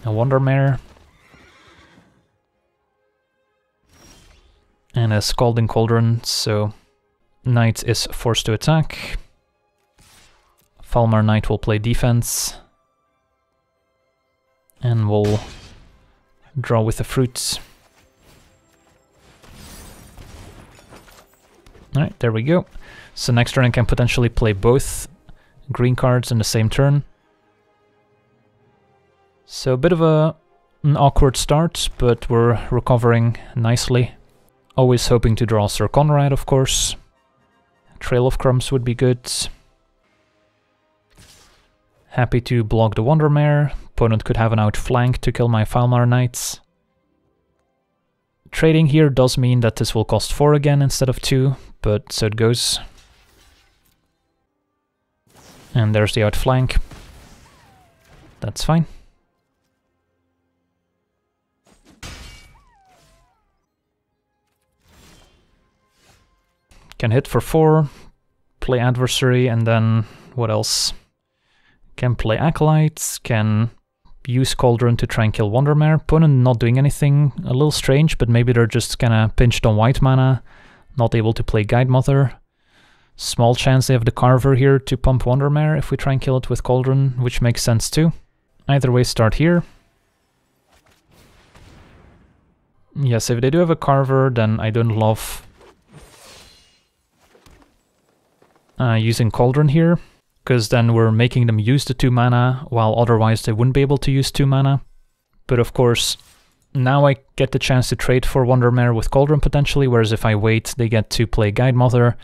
A Wandermare. And a Scalding Cauldron, so Knight is forced to attack. Foulmire Knight will play defense. And we'll draw with the fruits. Alright, there we go. So next turn I can potentially play both green cards in the same turn. So a bit of a an awkward start, but we're recovering nicely. Always hoping to draw Syr Konrad, of course. Trail of Crumbs would be good. Happy to block the Wandermare. Opponent could have an outflank to kill my Foulmire Knights. Trading here does mean that this will cost 4 again instead of 2, but so it goes. And there's the outflank. That's fine. Can hit for 4, play adversary, and then what else? Can play acolytes, can use Cauldron to try and kill Wandermare. Opponent not doing anything, a little strange, but maybe they're just kinda pinched on white mana, not able to play Guidemother. Small chance they have the Carver here to pump Wandermare if we try and kill it with Cauldron, which makes sense too. Either way, start here. Yes, if they do have a Carver, then I don't love uh, using Cauldron here because then we're making them use the 2 mana, while otherwise they wouldn't be able to use 2 mana. But of course, now I get the chance to trade for Wandermare with Cauldron potentially, whereas if I wait, they get to play Guidemother,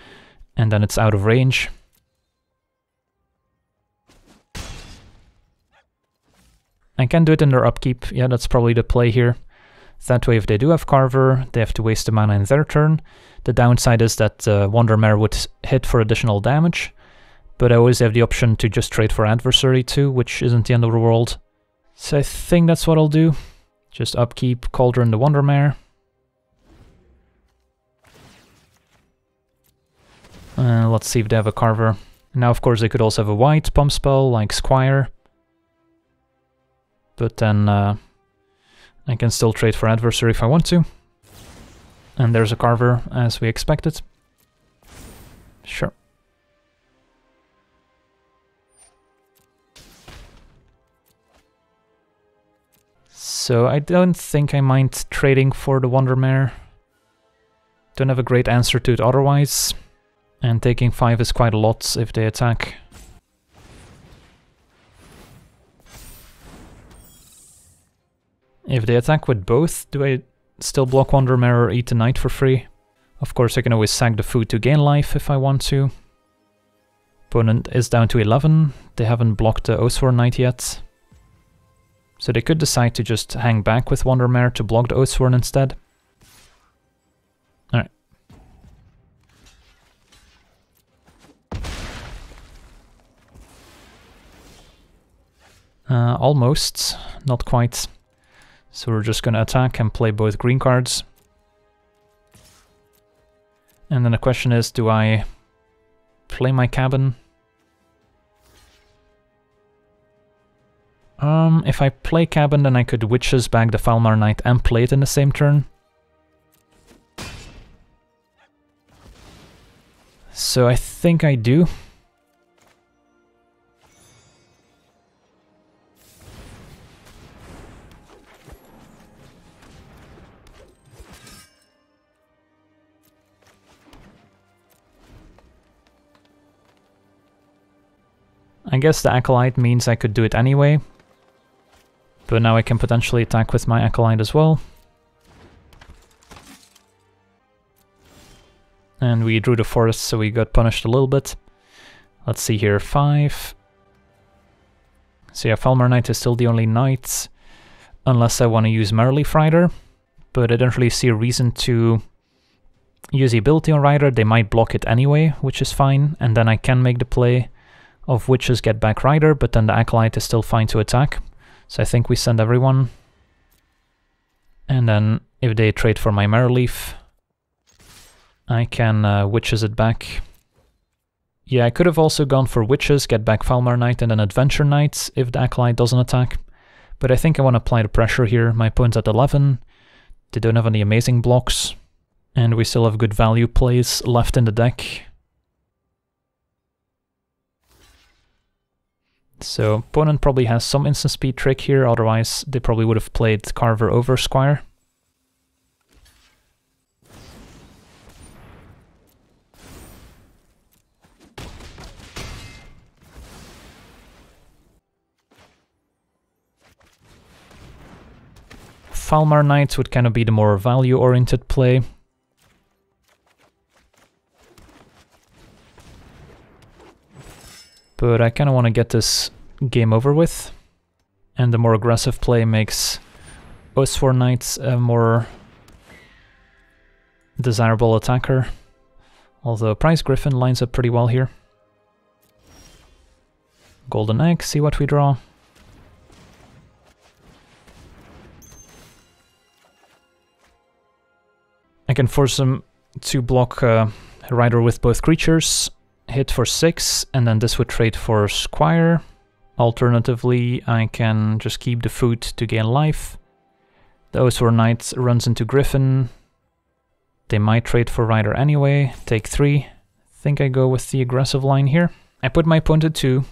and then it's out of range. I can do it in their upkeep, yeah, that's probably the play here. That way, if they do have Carver, they have to waste the mana in their turn. The downside is that uh, Wandermare would hit for additional damage, but I always have the option to just trade for adversary too, which isn't the end of the world. So I think that's what I'll do. Just upkeep Cauldron the Wandermare. Uh, let's see if they have a Carver. Now, of course, they could also have a white pump spell, like Squire. But then uh, I can still trade for adversary if I want to. And there's a Carver, as we expected. Sure. So I don't think I mind trading for the Wandermare. Don't have a great answer to it otherwise. And taking 5 is quite a lot if they attack. If they attack with both, do I still block Wandermare or eat the Knight for free? Of course I can always sack the food to gain life if I want to. Opponent is down to 11. They haven't blocked the Oathsworn Knight yet. So they could decide to just hang back with Wandermare to block the Oathsworn instead. Alright. Uh, almost, not quite. So we're just gonna attack and play both green cards. And then the question is, do I play my cabin? Um, if I play cabin, then I could witches back the Foulmire Knight and play it in the same turn. So I think I do. I guess the Acolyte means I could do it anyway. But now I can potentially attack with my Acolyte as well. And we drew the forest, so we got punished a little bit. Let's see here, 5. So yeah, Foulmire Knight is still the only knight, unless I want to use Maraleaf Rider. But I don't really see a reason to use the ability on Rider. They might block it anyway, which is fine, and then I can make the play of witches get back Rider, but then the Acolyte is still fine to attack. So I think we send everyone. And then if they trade for my Maraleaf, I can uh, Witches it back. Yeah, I could have also gone for Witches, get back Foulmire Knight, and then Adventure Knights if the Acolyte doesn't attack. But I think I want to apply the pressure here. My opponent's at 11. They don't have any amazing blocks. And we still have good value plays left in the deck. So opponent probably has some instant speed trick here, otherwise they probably would have played Carver over Squire. Foulmire Knights would kind of be the more value-oriented play. But I kind of want to get this game over with. And the more aggressive play makes Oathsworn Knights a more desirable attacker. Although Prize Griffin lines up pretty well here. Golden Egg, see what we draw. I can force him to block uh, Rider with both creatures, hit for 6, and then this would trade for Squire. Alternatively, I can just keep the food to gain life. The Oathsworn Knight runs into Griffin. They might trade for Rider anyway. Take 3. think I go with the aggressive line here. I put my opponent at 2.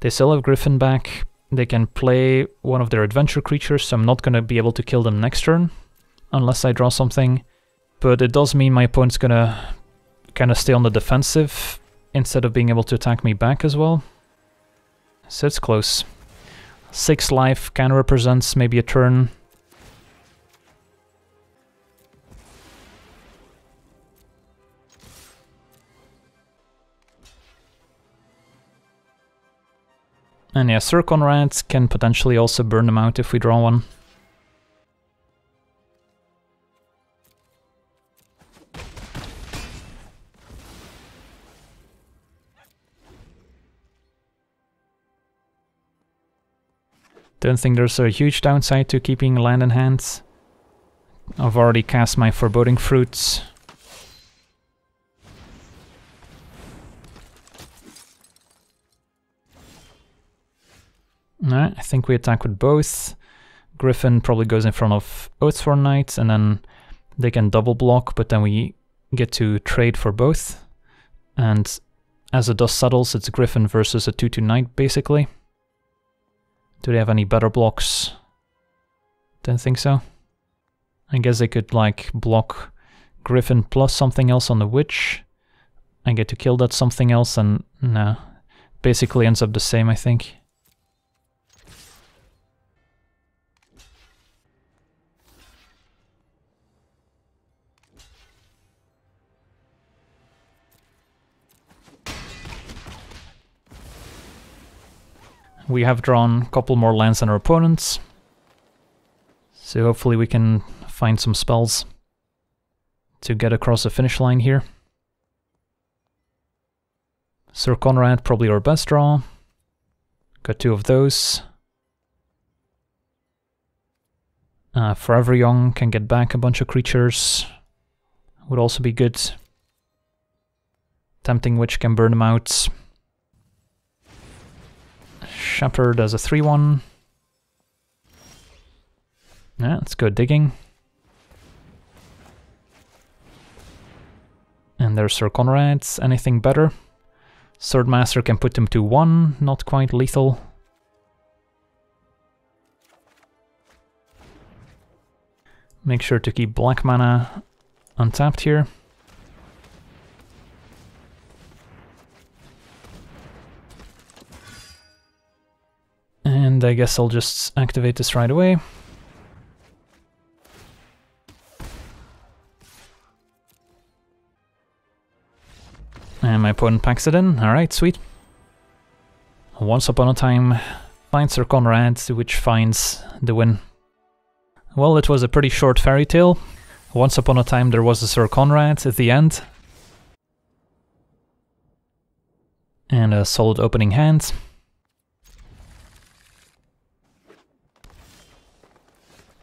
They still have Griffin back. They can play one of their adventure creatures, so I'm not going to be able to kill them next turn. Unless I draw something. But it does mean my opponent's going to kind of stay on the defensive instead of being able to attack me back as well. So it's close. Six life kind of represents maybe a turn. And yeah, Syr Konrad can potentially also burn them out if we draw one. Don't think there's a huge downside to keeping land in hand. I've already cast my Foreboding Fruits. Alright, I think we attack with both. Griffin probably goes in front of Oathsworn Knight, and then they can double block, but then we get to trade for both. And as the dust settles, it's Griffin versus a 2-2 Knight, basically. Do they have any better blocks? Don't think so. I guess they could like block Griffin plus something else on the Witch. I get to kill that something else and no. Basically ends up the same I think. We have drawn a couple more lands than our opponents. So hopefully we can find some spells to get across the finish line here. Syr Konrad, probably our best draw. Got two of those. Uh, Forever Young can get back a bunch of creatures. Would also be good. Tempting Witch can burn them out. Shepherd does a 3-1. Yeah, let's go digging. And there's Syr Konrad's. Anything better? Swordmaster can put them to 1, not quite lethal. Make sure to keep black mana untapped here. And I guess I'll just activate this right away. And my opponent packs it in. Alright, sweet. Once upon a time, finds Syr Konrad, which finds the win. Well, it was a pretty short fairy tale. Once upon a time there was a Syr Konrad at the end. And a solid opening hand.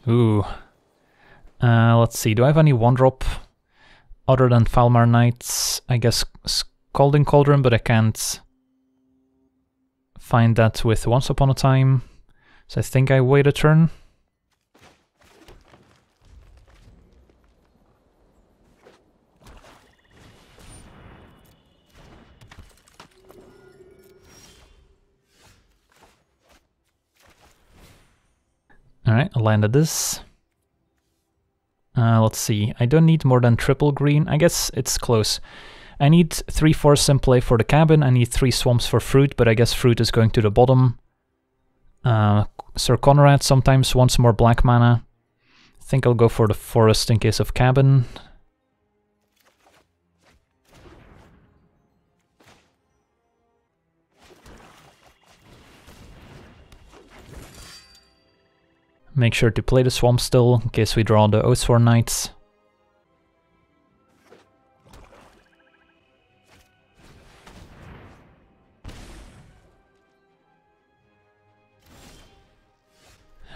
Ooh. Uh, let's see, do I have any one drop other than Foulmire Knights? I guess Scalding Cauldron, but I can't find that with Once Upon a Time. So I think I wait a turn. Alright, I landed this. Uh, let's see, I don't need more than triple green. I guess it's close. I need 3 forests in play for the cabin, I need 3 swamps for fruit, but I guess fruit is going to the bottom. Uh, Syr Konrad sometimes wants more black mana. I think I'll go for the forest in case of cabin. Make sure to play the swamp still, in case we draw the Oathsworn Knights.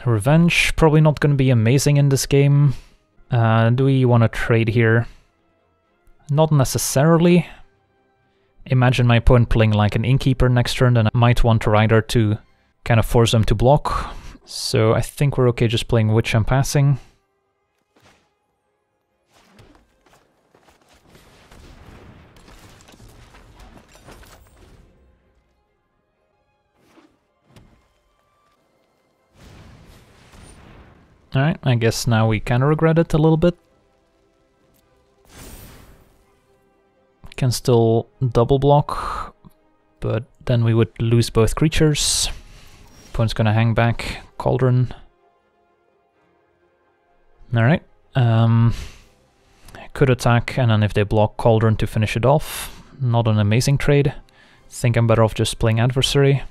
Revenge, probably not going to be amazing in this game. Uh, do we want to trade here? Not necessarily. Imagine my opponent playing like an Innkeeper next turn, then I might want a Rider to kind of force them to block. So I think we're okay just playing Witch and Passing. Alright, I guess now we kinda regret it a little bit. Can still double block, but then we would lose both creatures. Opponent's gonna hang back, Cauldron. Alright. Um, could attack, and then if they block Cauldron to finish it off. Not an amazing trade. Think I'm better off just playing Adversary.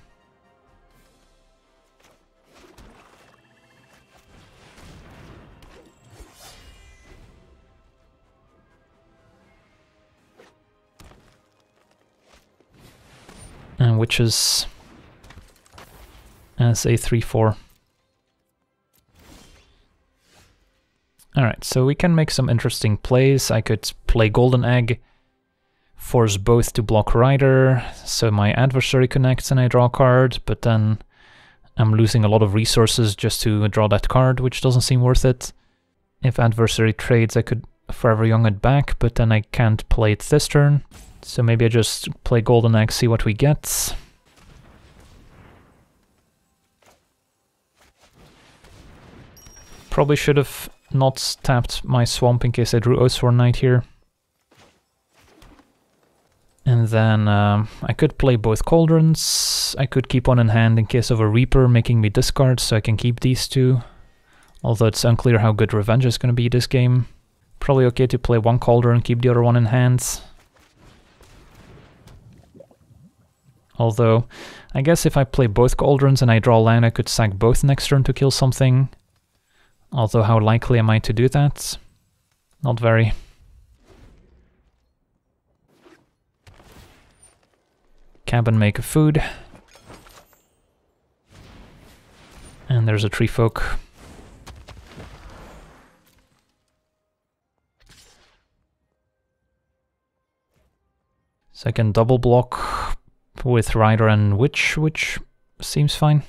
And Witches as a 3-4. Alright, so we can make some interesting plays. I could play Golden Egg, force both to block Rider, so my adversary connects and I draw a card, but then I'm losing a lot of resources just to draw that card, which doesn't seem worth it. If adversary trades, I could Forever Young it back, but then I can't play it this turn. So maybe I just play Golden Egg, see what we get. Probably should have not tapped my swamp in case I drew Oathsworn Knight here. And then um, I could play both Cauldrons. I could keep one in hand in case of a Reaper making me discard, so I can keep these two. Although it's unclear how good Revenge is going to be this game. Probably okay to play one Cauldron, and keep the other one in hand. Although, I guess if I play both Cauldrons and I draw land, I could sack both next turn to kill something. Although how likely am I to do that? Not very. Cabin make a food. And there's a Treefolk. Second double block with Rider and Witch, which seems fine.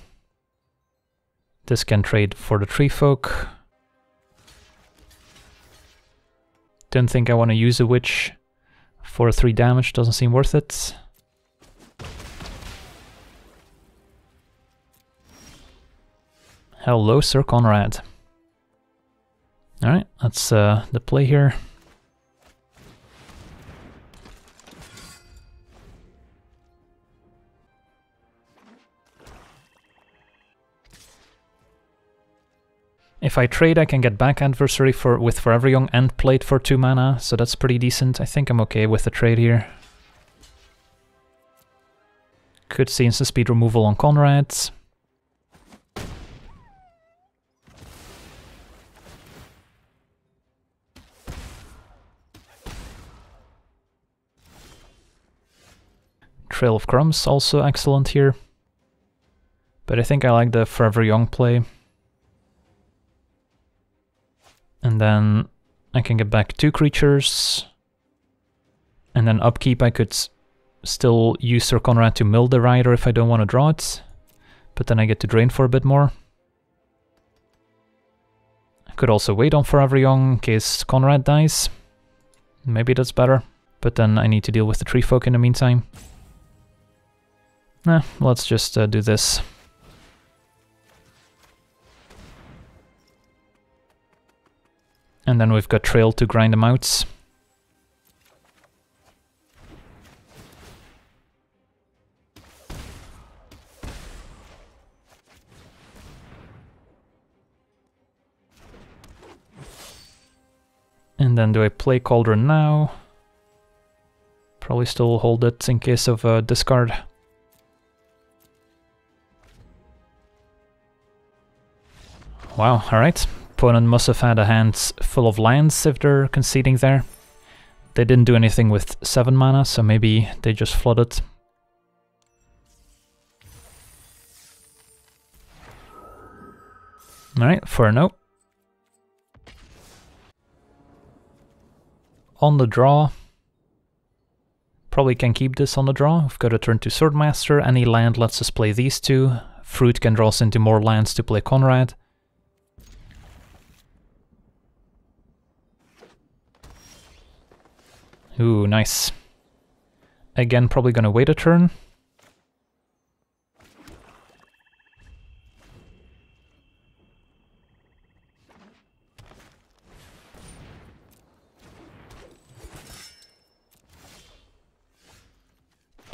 This can trade for the Treefolk. Don't think I want to use a witch for 3 damage, doesn't seem worth it. Hello, Syr Konrad. Alright, that's uh, the play here. If I trade, I can get back Adversary for with Forever Young and Plate for 2 mana, so that's pretty decent. I think I'm okay with the trade here. Could see instant speed removal on Konrad's. Trail of Crumbs also excellent here. But I think I like the Forever Young play. And then I can get back two creatures. And then upkeep I could still use Syr Konrad to mill the rider if I don't want to draw it. But then I get to drain for a bit more. I could also wait on Forever Young in case Konrad dies. Maybe that's better. But then I need to deal with the Treefolk in the meantime. Nah, let's just uh, do this. And then we've got Trail to grind them out. And then do I play Cauldron now? Probably still hold it in case of a discard. Wow, alright opponent must have had a hand full of lands if they're conceding there. They didn't do anything with 7 mana, so maybe they just flooded. Alright, for a note. On the draw. Probably can keep this on the draw. We've got a turn to Swordmaster. Any land lets us play these two. Fruit can draw us into more lands to play Konrad. Ooh, nice. Again, probably gonna wait a turn.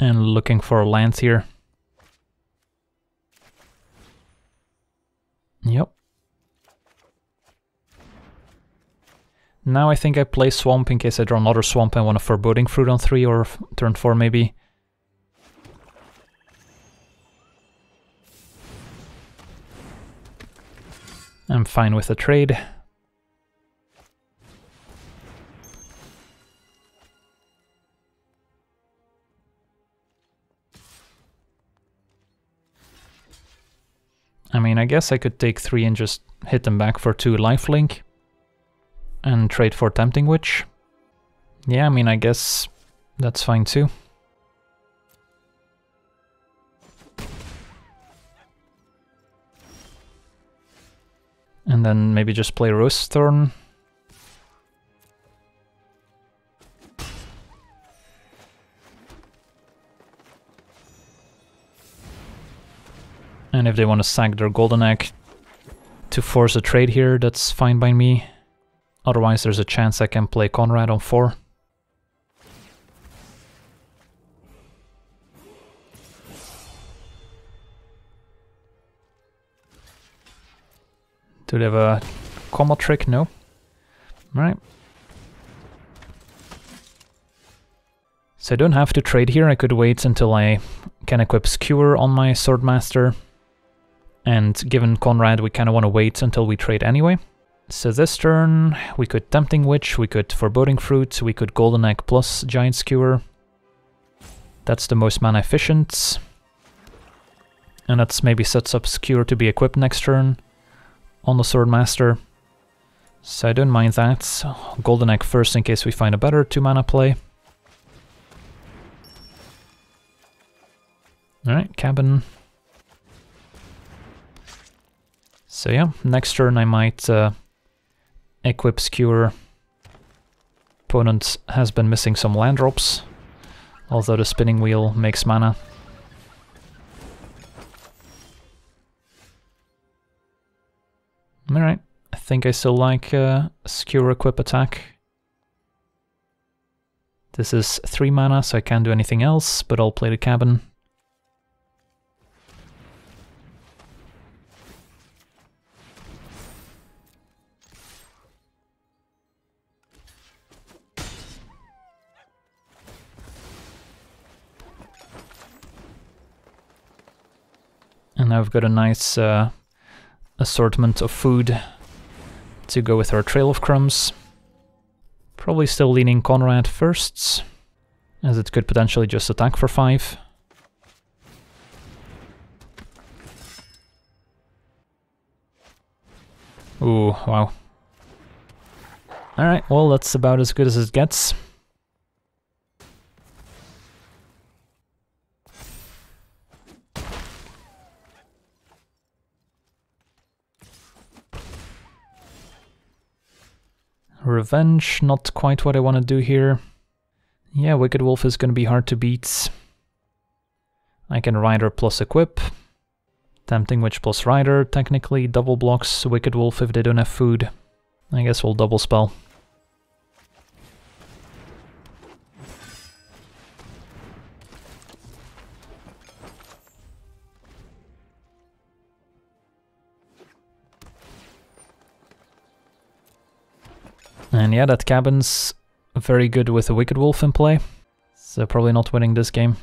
And looking for a lance here. Yep. Now I think I play Swamp in case I draw another Swamp and want a Foreboding Fruit on 3 or turn 4 maybe. I'm fine with the trade. I mean, I guess I could take 3 and just hit them back for 2 lifelink and trade for Tempting Witch. Yeah, I mean, I guess that's fine too. And then maybe just play Rosethorn. And if they want to sack their Golden Egg to force a trade here, that's fine by me. Otherwise there's a chance I can play Konrad on 4. Do they have a combo trick? No. Right. So I don't have to trade here, I could wait until I can equip Skewer on my Swordmaster. And given Konrad, we kind of want to wait until we trade anyway. So this turn, we could Tempting Witch, we could Foreboding Fruit, we could Golden Egg plus Giant Skewer. That's the most mana efficient. And that's maybe sets up Skewer to be equipped next turn on the Swordmaster. So I don't mind that. Golden Egg first in case we find a better 2 mana play. Alright, Cabin. So yeah, next turn I might uh, equip Skewer. Opponent has been missing some land drops, although the spinning wheel makes mana. Alright, I think I still like uh, Skewer Equip attack. This is 3 mana, so I can't do anything else, but I'll play the cabin. And now we've got a nice uh, assortment of food to go with our Trail of Crumbs. Probably still leaning Konrad first, as it could potentially just attack for 5. Ooh, wow. Alright, well that's about as good as it gets. Revenge, not quite what I want to do here. Yeah, Wicked Wolf is going to be hard to beat. I can Rider plus Equip. Tempting Witch plus Rider, technically double blocks Wicked Wolf if they don't have food. I guess we'll double spell. And yeah, that cabin's very good with a Wicked Wolf in play. So probably not winning this game.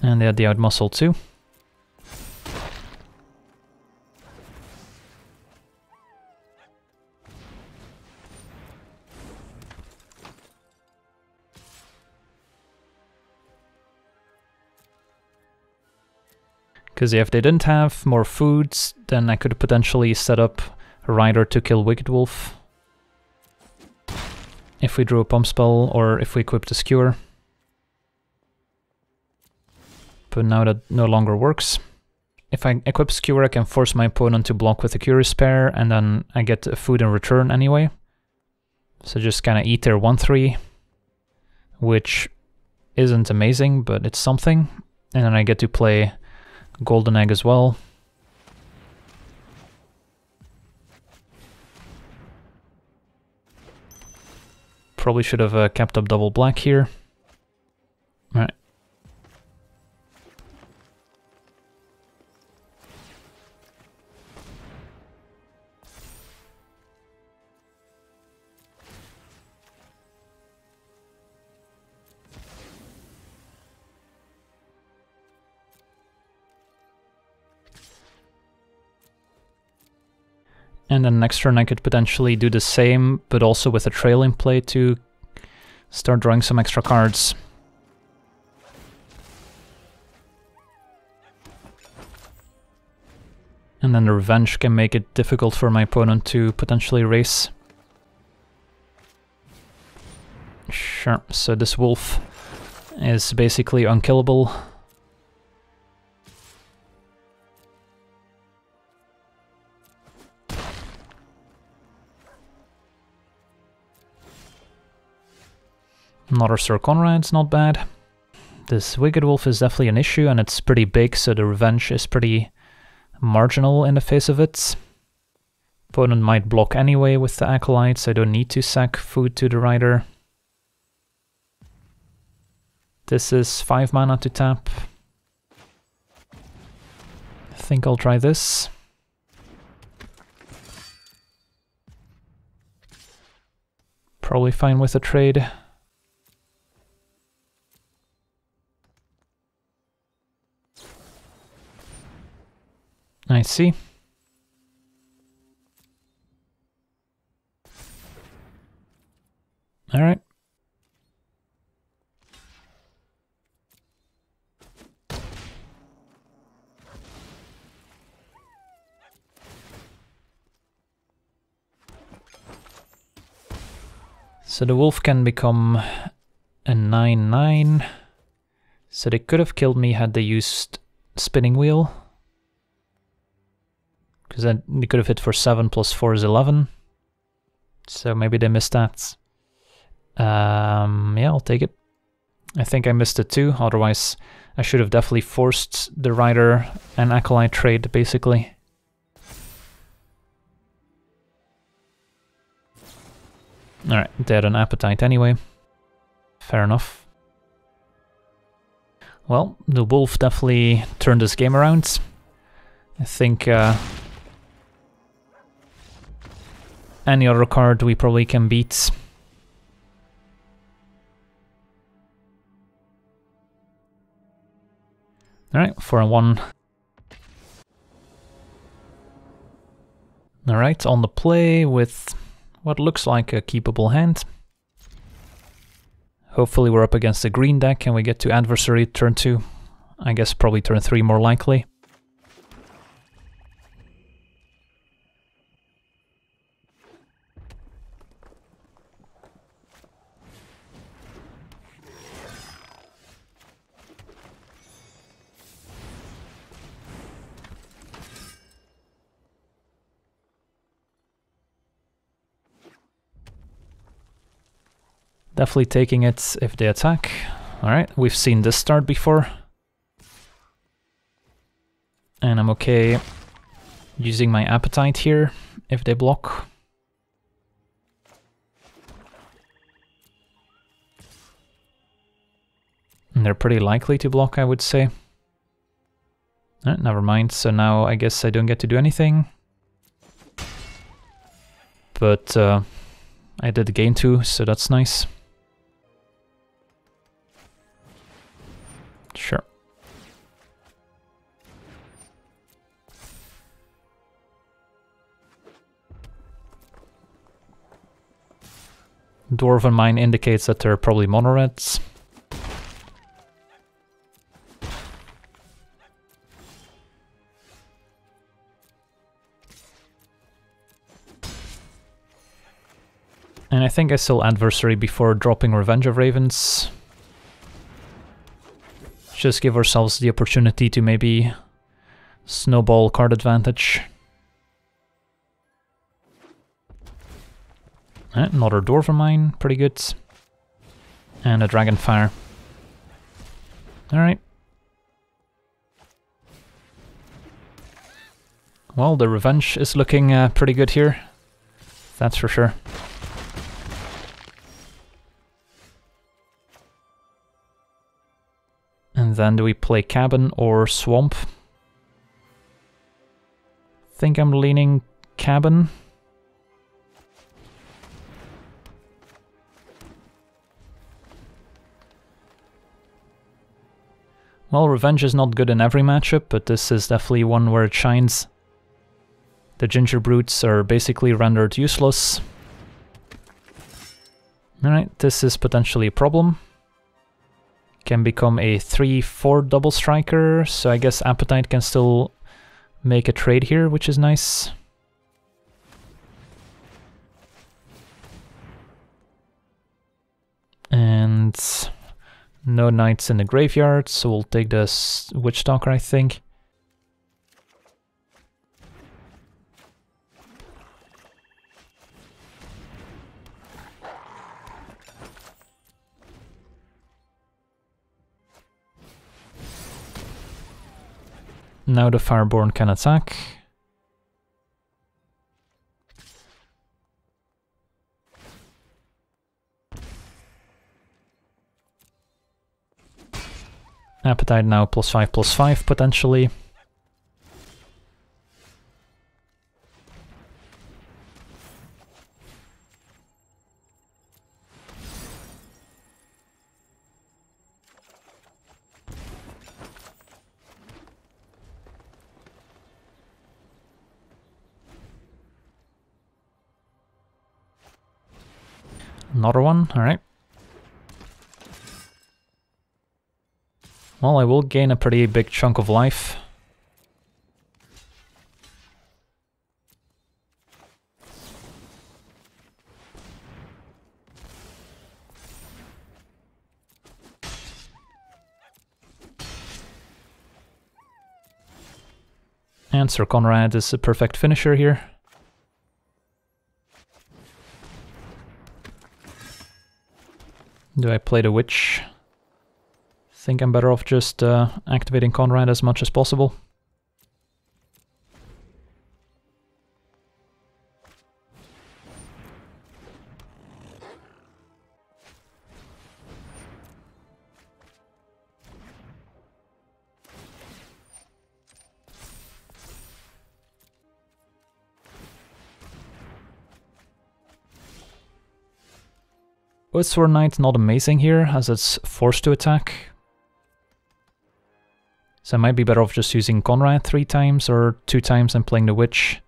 And they had the Outmuscle too. Because if they didn't have more foods, then I could potentially set up a rider to kill Wicked Wolf if we drew a pump spell or if we equipped a skewer. But now that no longer works. If I equip skewer, I can force my opponent to block with a curious pair, and then I get food in return anyway. So just kind of eat their 1-3, which isn't amazing, but it's something. And then I get to play Golden Egg as well. Probably should have uh, kept up double black here. Alright. And then next turn I could potentially do the same, but also with a trailing play to start drawing some extra cards. And then the Revenge can make it difficult for my opponent to potentially race. Sure, so this wolf is basically unkillable. Another Syr Konrad's not bad. This Wicked Wolf is definitely an issue and it's pretty big, so the revenge is pretty marginal in the face of it. Opponent might block anyway with the Acolytes, so I don't need to sack food to the rider. This is 5 mana to tap. I think I'll try this. Probably fine with a trade. I see. All right. So the wolf can become a 9-9. So they could have killed me had they used spinning wheel. Because then they could have hit for 7 plus 4 is 11. So maybe they missed that. Um, yeah, I'll take it. I think I missed it too, otherwise I should have definitely forced the rider and acolyte trade, basically. Alright, they had an appetite anyway. Fair enough. Well, the wolf definitely turned this game around. I think uh, any other card we probably can beat. Alright, 4 and 1. Alright, on the play with what looks like a keepable hand. Hopefully we're up against a green deck and we get to adversary turn 2. I guess probably turn 3 more likely. Definitely taking it if they attack. Alright, we've seen this start before. And I'm okay using my appetite here if they block. And they're pretty likely to block, I would say. Eh, never mind, so now I guess I don't get to do anything. But uh, I did gain two, so that's nice. Sure. Dwarven Mine indicates that they're probably monoreds. And I think I still adversary before dropping Revenge of Ravens just give ourselves the opportunity to maybe snowball card advantage. Eh, another Dwarven Mine, pretty good. And a dragon fire. Alright. Well, the Revenge is looking uh, pretty good here. That's for sure. And then do we play cabin or swamp? think I'm leaning cabin. Well, Revenge is not good in every matchup, but this is definitely one where it shines. The Gingerbrutes are basically rendered useless. Alright, this is potentially a problem can become a 3-4 double striker, so I guess Appetite can still make a trade here, which is nice. And no knights in the graveyard, so we'll take the Witchstalker, I think. Now the Fireborn can attack. Appetite now plus 5 plus 5 potentially. Alright. Well, I will gain a pretty big chunk of life. And Syr Konrad is a perfect finisher here. Do I play the witch? Think I'm better off just uh, activating Konrad as much as possible. Sword Knight not amazing here, as it's forced to attack. So I might be better off just using Konrad three times or two times and playing the Witch.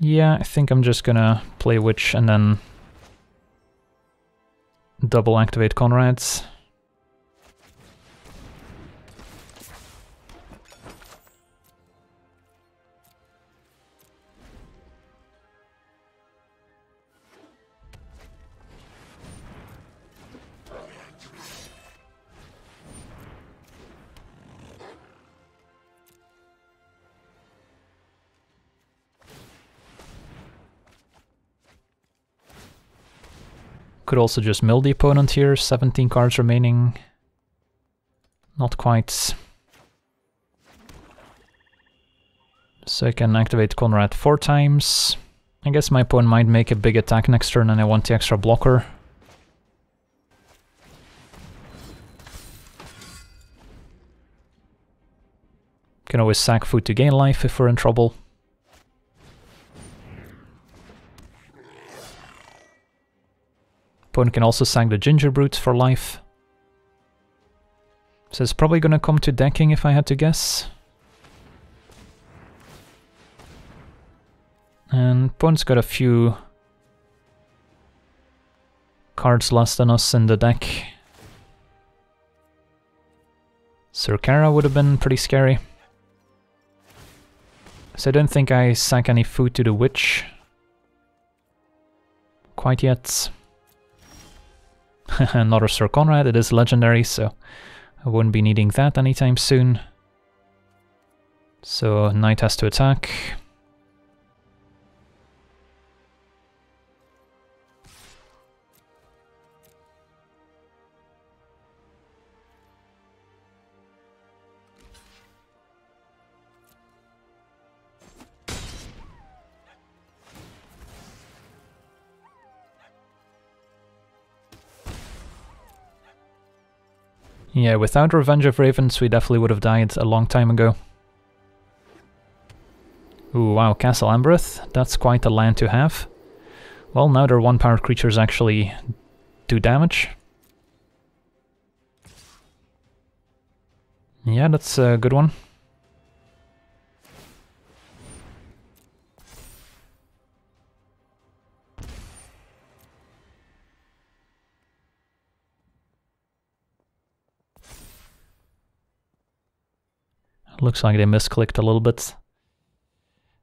Yeah, I think I'm just gonna play Witch and then double activate Konrad's. Could also just mill the opponent here, 17 cards remaining. Not quite. So I can activate Konrad four times. I guess my opponent might make a big attack next turn and I want the extra blocker. Can always sack food to gain life if we're in trouble. Opponent can also sack the Gingerbrutes for life. So it's probably gonna come to decking if I had to guess. And opponent's got a few cards less than us in the deck. Syr Carah would have been pretty scary. So I don't think I sank any food to the witch quite yet. Another Syr Konrad, it is legendary, so I wouldn't be needing that anytime soon. So Knight has to attack. Yeah, without Revenge of Ravens, we definitely would have died a long time ago. Ooh, wow, Castle Embereth. That's quite a land to have. Well, now their one-power creatures actually do damage. Yeah, that's a good one. Looks like they misclicked a little bit.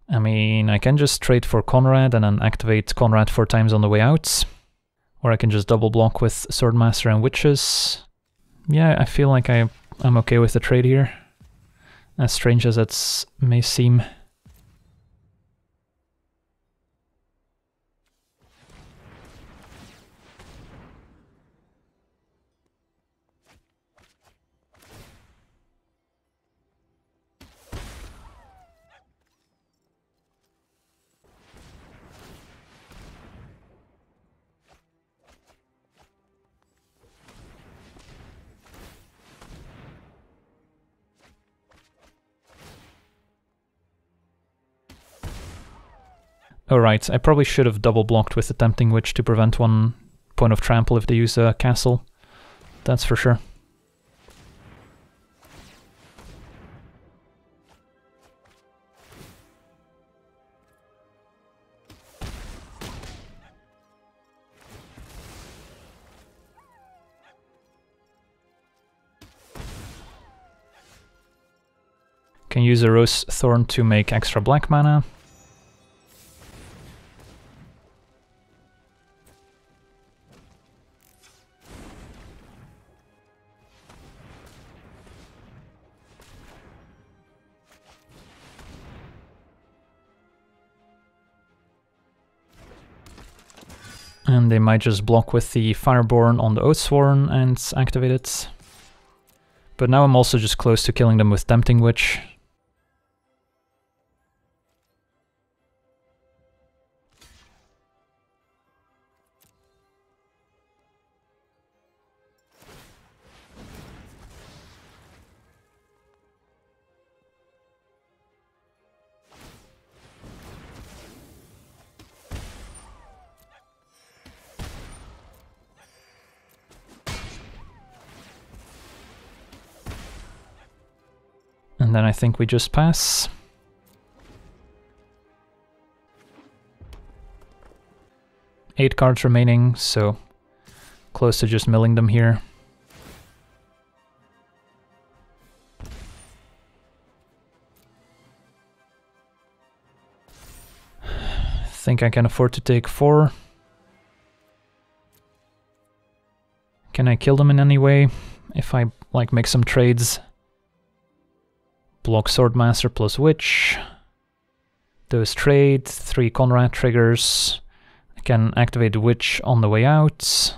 I mean, I can just trade for Konrad and then activate Konrad four times on the way out. Or I can just double block with Swordmaster and Witches. Yeah, I feel like I, I'm okay with the trade here. As strange as it may seem. Oh right, I probably should have double blocked with the Tempting Witch to prevent one point of trample if they use a castle. That's for sure. Can use a Rosethorn to make extra black mana. And they might just block with the Fireborn on the Oathsworn and activate it. But now I'm also just close to killing them with Tempting Witch. And then I think we just pass. Eight cards remaining, so close to just milling them here. think I can afford to take four. Can I kill them in any way? If I like make some trades? Block Swordmaster plus Witch. Those trade, three Konrad triggers. I can activate Witch on the way out.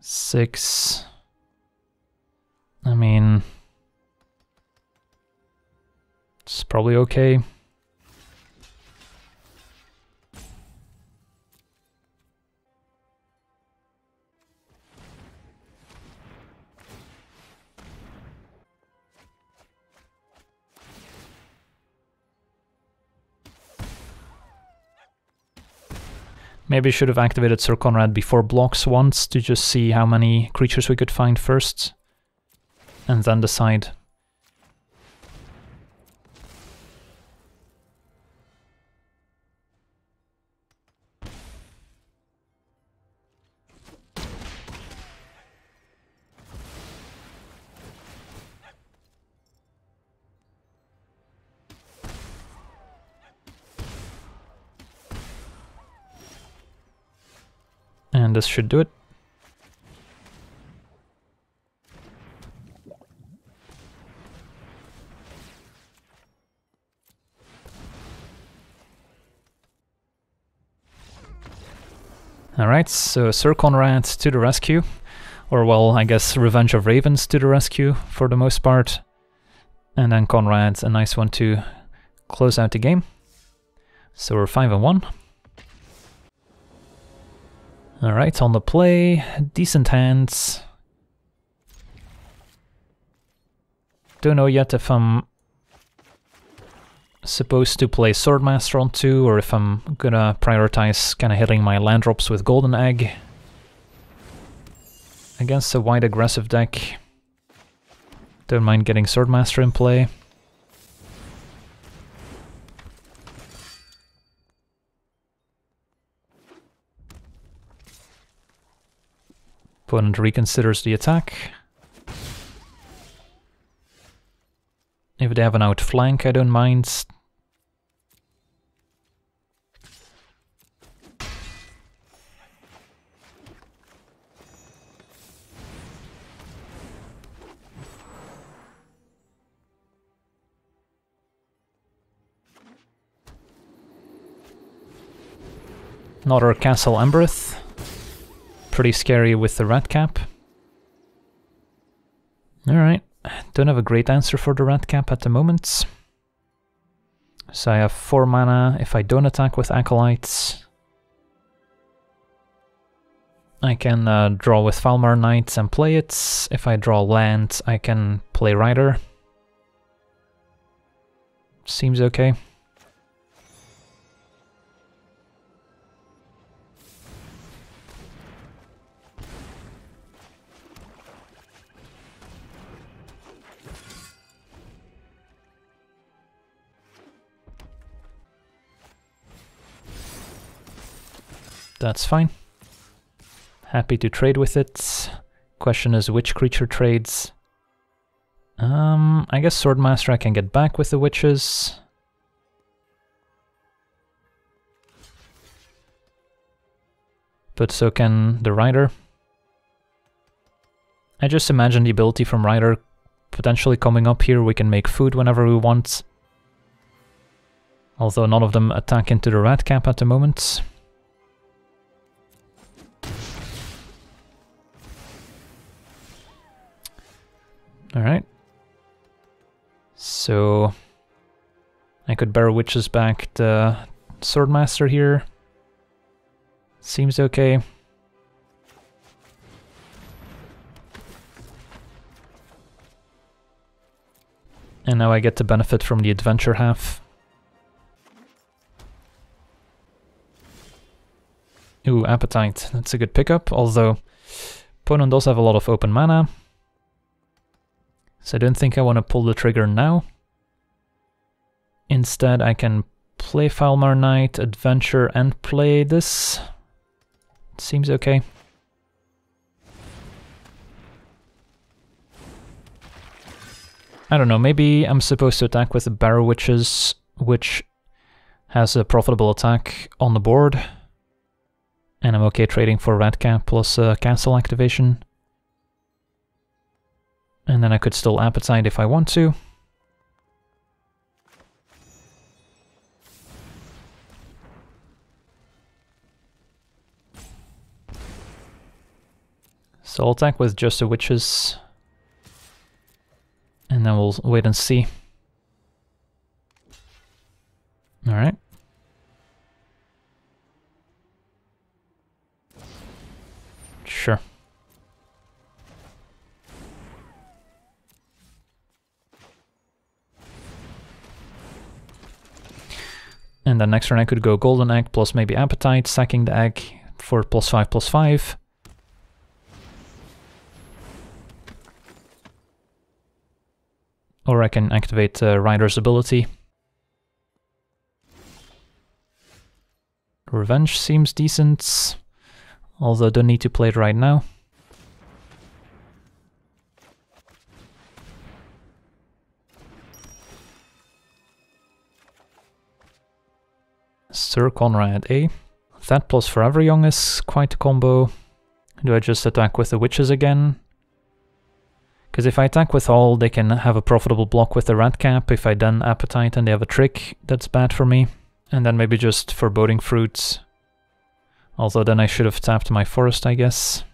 Six. I mean... It's probably okay. Maybe should have activated Syr Konrad before blocks once to just see how many creatures we could find first. And then decide. And this should do it. Alright, so Syr Konrad to the rescue. Or well, I guess Revenge of Ravens to the rescue for the most part. And then Konrad, a nice one to close out the game. So we're 5 and 1. Alright, on the play, decent hands. Don't know yet if I'm supposed to play Swordmaster on 2 or if I'm gonna prioritize kinda hitting my land drops with Golden Egg. Against a wide aggressive deck. Don't mind getting Swordmaster in play. Opponent reconsiders the attack. If they have an outflank, I don't mind. Another Castle Embereth pretty scary with the Redcap. Alright, don't have a great answer for the Redcap at the moment. So I have 4 mana if I don't attack with Acolytes. I can uh, draw with Foulmire Knights and play it. If I draw land, I can play Rider. Seems okay. That's fine. Happy to trade with it. Question is which creature trades. Um, I guess Swordmaster I can get back with the witches. But so can the rider. I just imagine the ability from rider potentially coming up here. We can make food whenever we want. Although none of them attack into the Redcap at the moment. Alright. So I could Barrow Witches back the Swordmaster here. Seems okay. And now I get to benefit from the adventure half. Ooh, Appetite. That's a good pickup, although opponent does have a lot of open mana. So I don't think I want to pull the trigger now. Instead, I can play Foulmire Knight, Adventure, and play this. Seems okay. I don't know, maybe I'm supposed to attack with the Barrow Witches, which has a profitable attack on the board. And I'm okay trading for Redcap plus uh, castle activation. And then I could still Appetite if I want to. So I'll attack with just the witches. And then we'll wait and see. Alright. Sure. And then next turn I could go Golden Egg plus maybe Appetite, sacking the egg for plus 5 plus 5. Or I can activate uh, Rider's ability. Revenge seems decent, although don't need to play it right now. Syr Konrad, eh? That plus Forever Young is quite a combo. Do I just attack with the witches again? Because if I attack with all, they can have a profitable block with the Redcap. If I then appetite and they have a trick, that's bad for me. And then maybe just foreboding fruits. Although then I should have tapped my forest, I guess.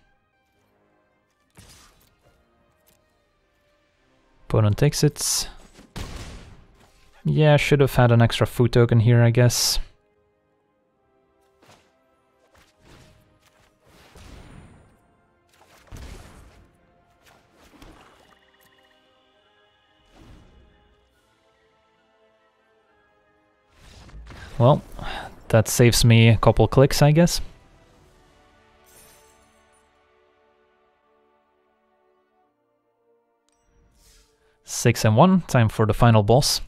Opponent takes it. Yeah, should have had an extra food token here, I guess. Well, that saves me a couple clicks, I guess. Six and one, time for the final boss.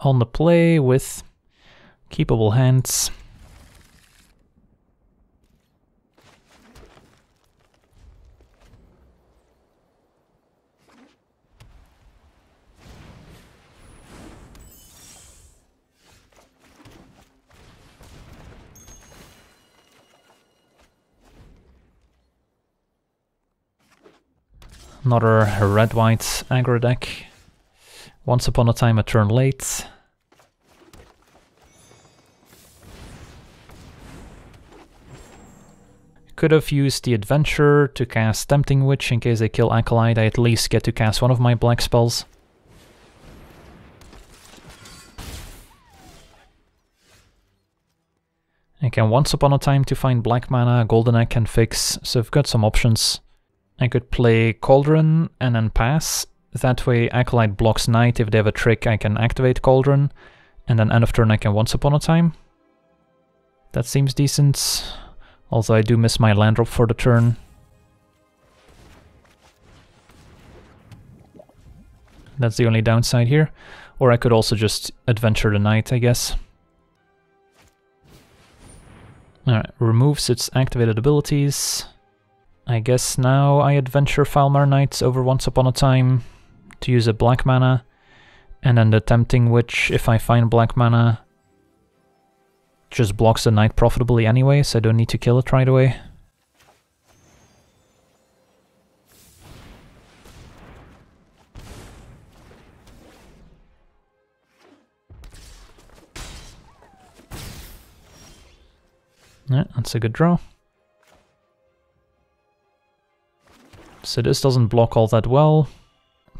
On the play with keepable hands. Another red-white aggro deck. Once upon a time a turn late. Could have used the Adventure to cast Tempting Witch in case they kill Acolyte, I at least get to cast one of my black spells. I can once upon a time to find black mana, golden egg can fix, so I've got some options. I could play Cauldron and then pass. That way Acolyte blocks Knight. If they have a trick, I can activate Cauldron. And then end of turn I can Once Upon a Time. That seems decent. Although I do miss my land drop for the turn. That's the only downside here. Or I could also just adventure the knight, I guess. Alright, removes its activated abilities. I guess now I adventure Foulmire Knights over Once Upon a Time to use a black mana, and then the Tempting Witch, if I find black mana, just blocks the knight profitably anyway, so I don't need to kill it right away. Yeah, that's a good draw. So this doesn't block all that well.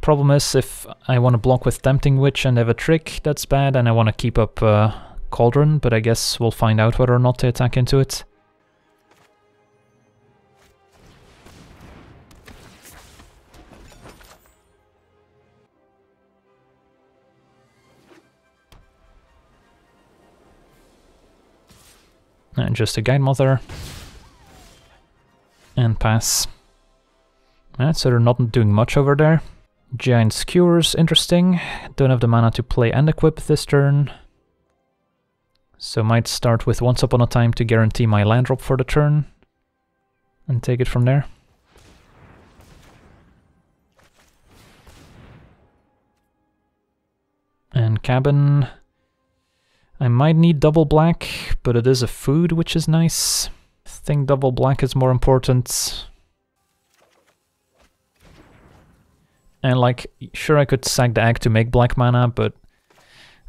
Problem is, if I want to block with Tempting Witch and have a trick, that's bad, and I want to keep up uh, Cauldron, but I guess we'll find out whether or not to attack into it. And just a Guidemother. And pass. Alright, so they're not doing much over there. Giant Skewers, interesting. Don't have the mana to play and equip this turn. So might start with Once Upon a Time to guarantee my land drop for the turn. And take it from there. And Cabin... I might need double black, but it is a food, which is nice. I think double black is more important. And like, sure I could sack the egg to make black mana, but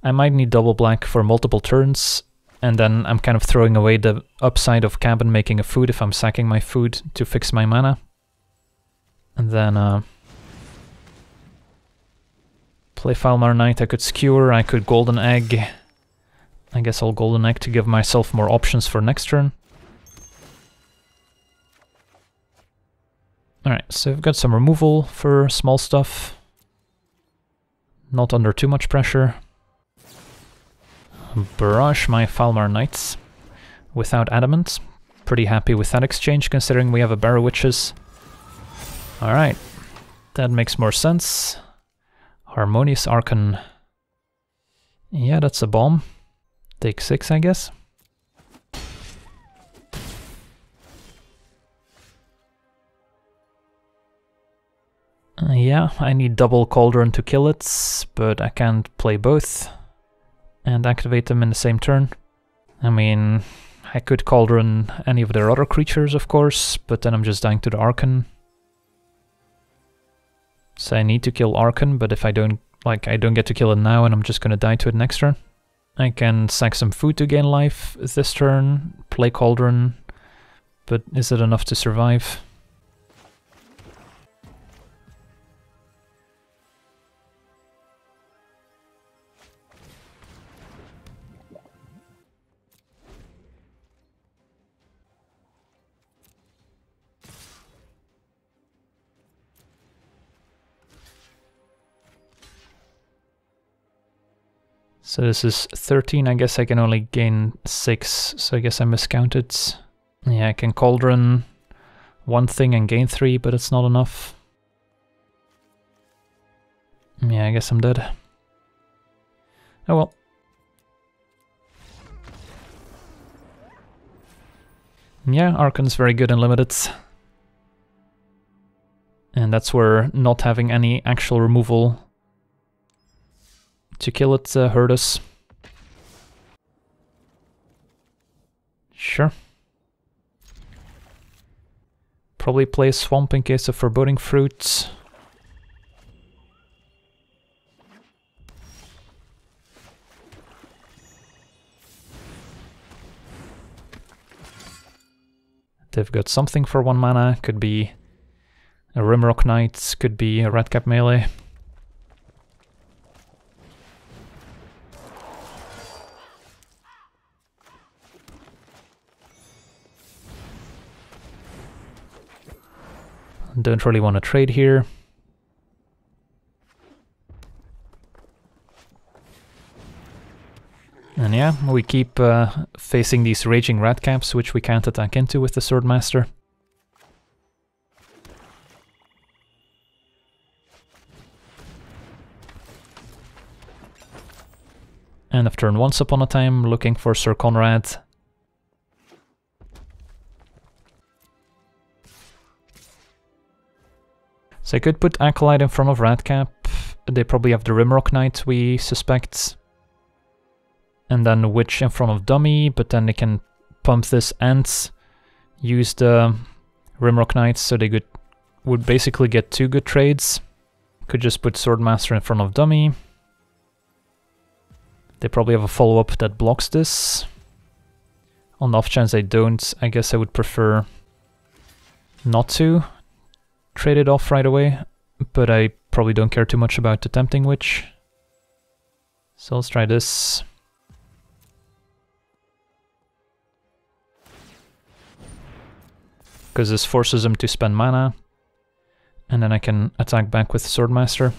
I might need double black for multiple turns, and then I'm kind of throwing away the upside of cabin making a food if I'm sacking my food to fix my mana. And then uh, play Foulmire Knight, I could skewer, I could golden egg. I guess I'll Golden Egg to give myself more options for next turn. Alright, so we've got some removal for small stuff. Not under too much pressure. Barrage my Foulmire Knights without Adamant. Pretty happy with that exchange considering we have a Barrow Witches. Alright, that makes more sense. Harmonious Archon. Yeah, that's a bomb. Take six, I guess. Uh, yeah, I need double Cauldron to kill it, but I can't play both and activate them in the same turn. I mean, I could Cauldron any of their other creatures, of course, but then I'm just dying to the Archon. So I need to kill Archon, but if I don't, like, I don't get to kill it now and I'm just gonna die to it next turn. I can sack some food to gain life this turn, play Cauldron, but is it enough to survive? So this is 13, I guess I can only gain 6, so I guess I miscounted. Yeah, I can Cauldron one thing and gain 3, but it's not enough. Yeah, I guess I'm dead. Oh well. Yeah, Archon's very good in limited. And that's where not having any actual removal to kill it uh, hurt us. Sure. Probably play Swamp in case of Foreboding Fruits. They've got something for one mana, could be a Rimrock Knight, could be a Redcap melee. Don't really want to trade here. And yeah, we keep uh, facing these raging Redcaps, which we can't attack into with the Swordmaster. End of turn once upon a time, looking for Syr Konrad. So I could put Acolyte in front of Redcap. They probably have the Rimrock Knight, we suspect. And then Witch in front of Dummy, but then they can pump this and use the Rimrock Knight, so they could, would basically get two good trades. Could just put Swordmaster in front of Dummy. They probably have a follow-up that blocks this. On off chance they don't, I guess I would prefer not to trade it off right away, but I probably don't care too much about the Tempting Witch. So let's try this. Because this forces him to spend mana, and then I can attack back with Swordmaster.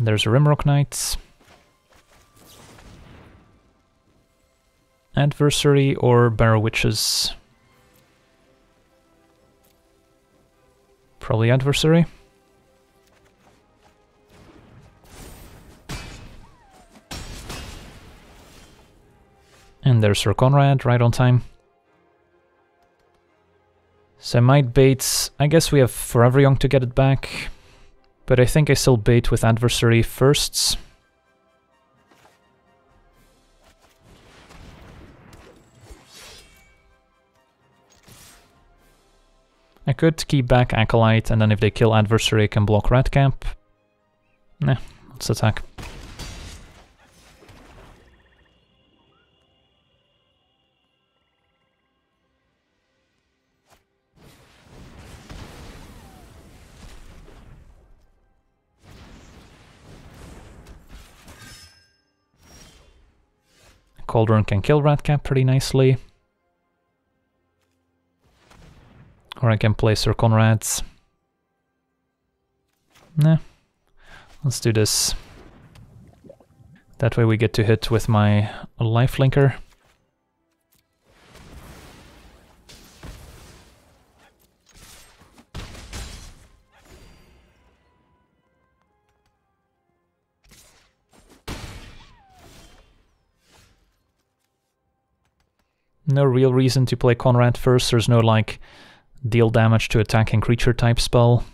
There's a Rimrock Knight. Adversary or Barrow Witches. Probably adversary. And there's Syr Konrad, right on time. So might bait... I guess we have Forever Young to get it back. But I think I still bait with Adversary firsts. Could keep back Acolyte, and then if they kill Adversary, I can block Redcap. Nah, let's attack. Cauldron can kill Redcap pretty nicely. Or I can play Syr Konrad's. Nah. Let's do this. That way we get to hit with my life linker. No real reason to play Konrad first, there's no like deal damage to attacking creature type spell.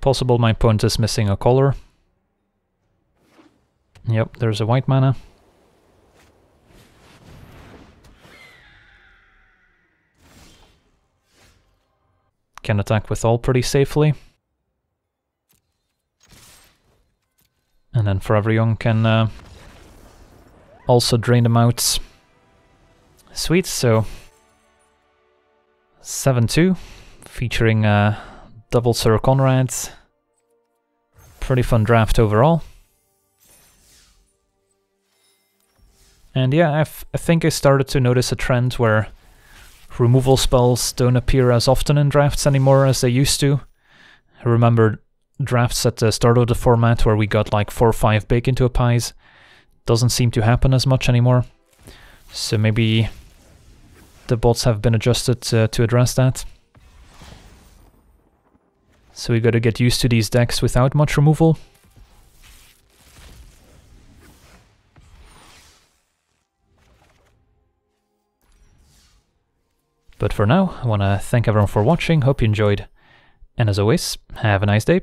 Possible my opponent is missing a color. Yep, there's a white mana. Can attack with all pretty safely. And then Forever Young can uh, also drain them out. Sweet, so 7-2, featuring uh, double Syr Konrad. Pretty fun draft overall. And yeah, I've, I think I started to notice a trend where removal spells don't appear as often in drafts anymore as they used to. I remember drafts at the start of the format where we got like 4 or 5 bake into a pies. Doesn't seem to happen as much anymore. So maybe the bots have been adjusted uh, to address that. So we gotta get used to these decks without much removal. But for now, I want to thank everyone for watching, hope you enjoyed, and as always, have a nice day.